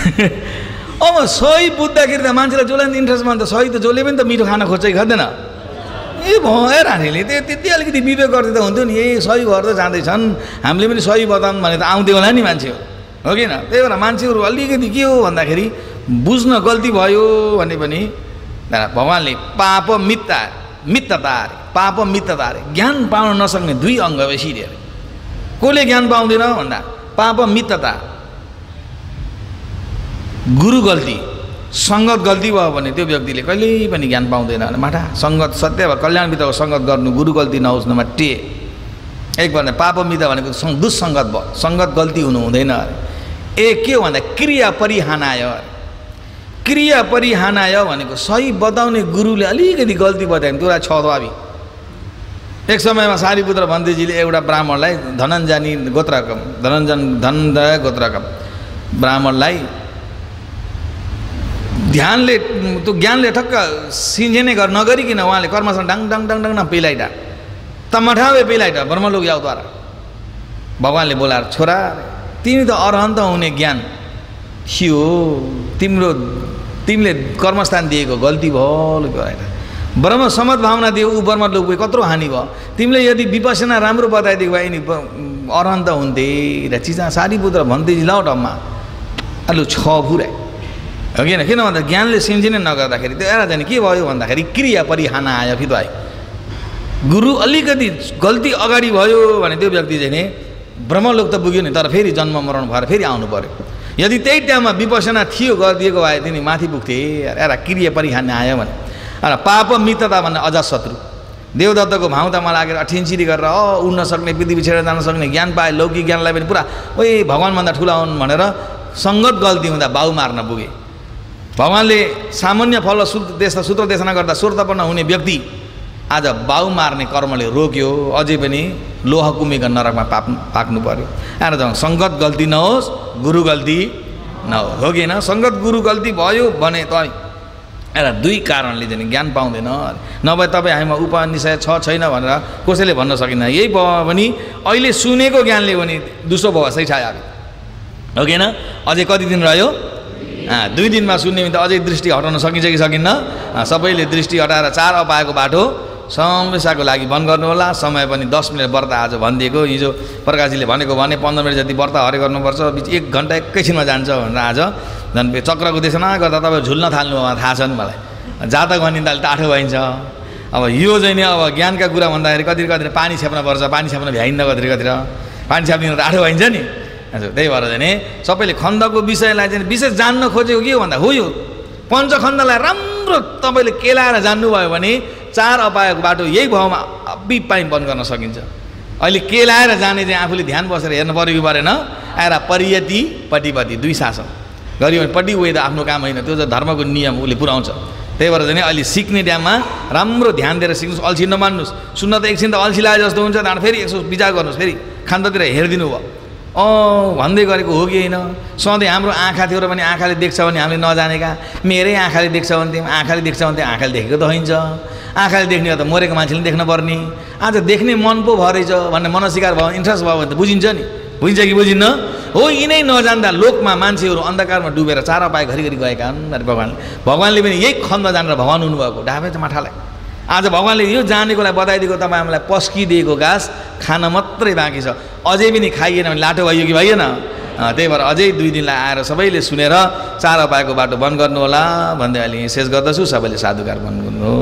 S1: अब सही बुझ्दाखेरि त मान्छेलाई जसलाई पनि इन्ट्रेस्ट त सही त जसले पनि त मिठो खाना खोज्छ कि खाँदैन? ए भयो रानीले त्यो त्यति अलिकति विवेक गर्दै त हुन्थ्यो नि। ए सही भएर त जाँदैछन्। हामीले पनि सही बताऊँ भने त आउँदै होला नि मान्छे कि त्यही भएर मान्छेहरू अलिकति के हो भन्दाखेरि बुझ्न गल्ती भयो भने पनि भगवान्ले पाप मित्ता मित्रता अरे पाप मित्रता अरे ज्ञान पाउन नसक्ने दुई अङ्ग बेसी अरे कसले ज्ञान पाउँदैन भन्दा पाप मित्रता गुरु गल्ती सङ्गत गल्ती भयो भने त्यो व्यक्तिले कहिल्यै पनि ज्ञान पाउँदैन माठा सङ्गत सत्य भयो कल्याणभित्रको सङ्गत गर्नु गुरु गल्ती नहोस् नमा टे। एक भने पाप मित्र भनेको दुस्सङ्गत भयो सङ्गत गल्ती हुनु हुँदैन अरे। ए के भन्दा क्रिया परिहानाय क्रिया परिहानाय भनेको सही बताउने गुरुले अलिकति गल्ती बतायो भने छदवाबी एक समयमा सारीपुत्र भन्देजीले एउटा ब्राह्मणलाई धनञ्जनी गोत्रकम धनञ्जन धनञ्जय गोत्रकम ब्राह्मणलाई ध्यानले त्यो ज्ञानले ठक्क सिन्जेनै गर नगरिकन उहाँले कर्मसँग डाङ डाङ डाङ डाङ पिलाइटा तमठावे पिलाइटा ब्रह्मलोक याउद्वारा। भगवान्ले बोलाएर छोरा तिमी त अरहन्त हुने ज्ञान। थियो तिम्रो तिमीले कर्मस्थान दिएको गल्ती भयो गएर ब्रह्म समत भावना दियो ऊ ब्रह्मलोक गयो कत्रो हानि भयो। तिमीले यदि विपसना राम्रो बताइदिएको भए नि अरहन्त हुन्थे र चिजा सारी पुत्र भन्दै लाउ डम्मा अलु छ पुऱ्याए हो किन किन भन्दा ज्ञानले सिन्जिनै नगर्दाखेरि त्यो एउटा के भयो भन्दाखेरि क्रिया परिहान आयो फितो आयो गुरु अलिकति गल्ती अगाडि भयो भने त्यो व्यक्ति चाहिँ नि ब्रह्मलोक त पुग्यो नि तर फेरि जन्म मरण भएर फेरि आउनु पऱ्यो यदि त्यही टाइममा विपसना थियो गरिदिएको भए तिनी माथि पुग्थे। एउटा क्रिया परिहान आयो भने। र पाप मित्रता भन्ने अझ शत्रु। देवदत्तको भाउतामा लागेर अठिन्चिरी गरेर अ उड्न सक्ने पृथ्वी छेडेर जान सक्ने ज्ञान पाए लौकिक ज्ञानलाई पनि पुरा ओए भगवान्भन्दा ठुला हुन् भनेर सङ्गत गल्ती हुँदा बाउ मार्न पुगे। भगवान्ले सामान्य फल देश सूत्र देशना गर्दा सुर्तपन्न हुने व्यक्ति आज बाउ मार्ने कर्मले रोक्यो अझै पनि लोह नरकमा पाप पाक्नु पऱ्यो आएर जाउँ सङ्गत गल्ती नहोस् गुरु गल्ती नहोस् हो कि होइन सङ्गत गुरु गल्ती भयो भने त एउटा दुई कारणले चाहिँ ज्ञान पाउँदैन। नभए तपाईँ हामीमा उपनिषय छ छैन भनेर कसैले भन्न सकिन्न। यही भयो भने अहिले सुनेको ज्ञानले भने दुसो भयो सही छ हो कि होइन अझै कति दिन रह्यो? दुई दिनमा सुन्ने भने त अझै दृष्टि हटाउन सकिन्छ कि सकिन्न? सबैले दृष्टि हटाएर चार अपाएको बाटो समस्याको लागि बन्द गर्नु होला समय पनि दस मिनट व्रत आज भनिदिएको। हिजो प्रकाशजीले भनेको भने पन्ध्र मिनट जति व्रत हरे गर्नुपर्छ। बिच एक घन्टा एकैछिनमा जान्छ भनेर आज। झन् चक्रको देशमा गर्दा तपाईँ झुल्न थाल्नु थाहा छ नि मलाई। जातक भनिँदा टाठो भइन्छ। अब यो चाहिँ नि अब ज्ञानका कुरा भन्दाखेरि कति कति पानी छेप्न पर्छ पानी छेप्न भ्याइन्न कति कतिर पानी छेप्ने टाठो भइन्छ नि। हजुर त्यही भएर चाहिँ सबैले खण्डको विषयलाई चाहिँ विशेष जान्न खोजेको के हो भन्दा हो यो पञ्चखण्डलाई राम्रो तपाईँले केलाएर जान्नुभयो भने चार अपायको बाटो यही भावमा बिपाइ बन्द गर्न सकिन्छ। अहिले केलाएर जाने चाहिँ आफूले ध्यान बसेर हेर्नु पऱ्यो कि परेन। आएर परियति पटिपति दुई शासन गऱ्यो भने पट्टि उयो त आफ्नो काम होइन। त्यो चाहिँ धर्मको नियम उसले पुऱ्याउँछ त्यही भएर चाहिँ अहिले सिक्ने टाइममा राम्रो ध्यान दिएर सिक्नुहोस् अल्छी नमान्नुहोस्। सुन्न त एकछिन त अल्छी लागे जस्तो हुन्छ त्यहाँबाट फेरि यसो विचार गर्नुहोस् फेरि। खान्दातिर हेरिदिनु भयो। अँ भन्दै गरेको हो कि होइन? सधैँ हाम्रो आँखा थियो र पनि आँखाले देख्छ भने हामीले नजानेका। मेरै आँखाले देख्छ भने तिमी आँखाले देख्छ भने त्यो आँखाले देखेको त होइन्छ आँखाले देख्ने हो त मरेको मान्छेले देख्न पर्ने। आज देख्ने मन पो भयो रहेछ भन्ने भयो इन्ट्रेस्ट भयो भने त बुझिन्छ नि। बुझिन्छ कि बुझिन्न? हो यिनै नजान्दा लोकमा मान्छेहरू अन्धकारमा डुबेर चार पाए घरिघरि गएका हुन्। भगवान्ले भगवान्ले पनि यही खन्द जानेर भगवान् हुनुभएको। ढाबे त माठालाई। आज भगवान्ले यो जानेकोलाई बताइदिएको तपाईँ हामीलाई पस्किदिएको घाँस खान मात्रै बाँकी छ। अझै पनि खाइएन भने लाटो भइयो कि भइएन त्यही भएर अझै दुई दिनलाई आएर सबैले सुनेर चार पाएको बाटो बन्द गर्नु होला भन्दै अहिले शेष गर्दछु सबैले साधुकार बन्द गर्नु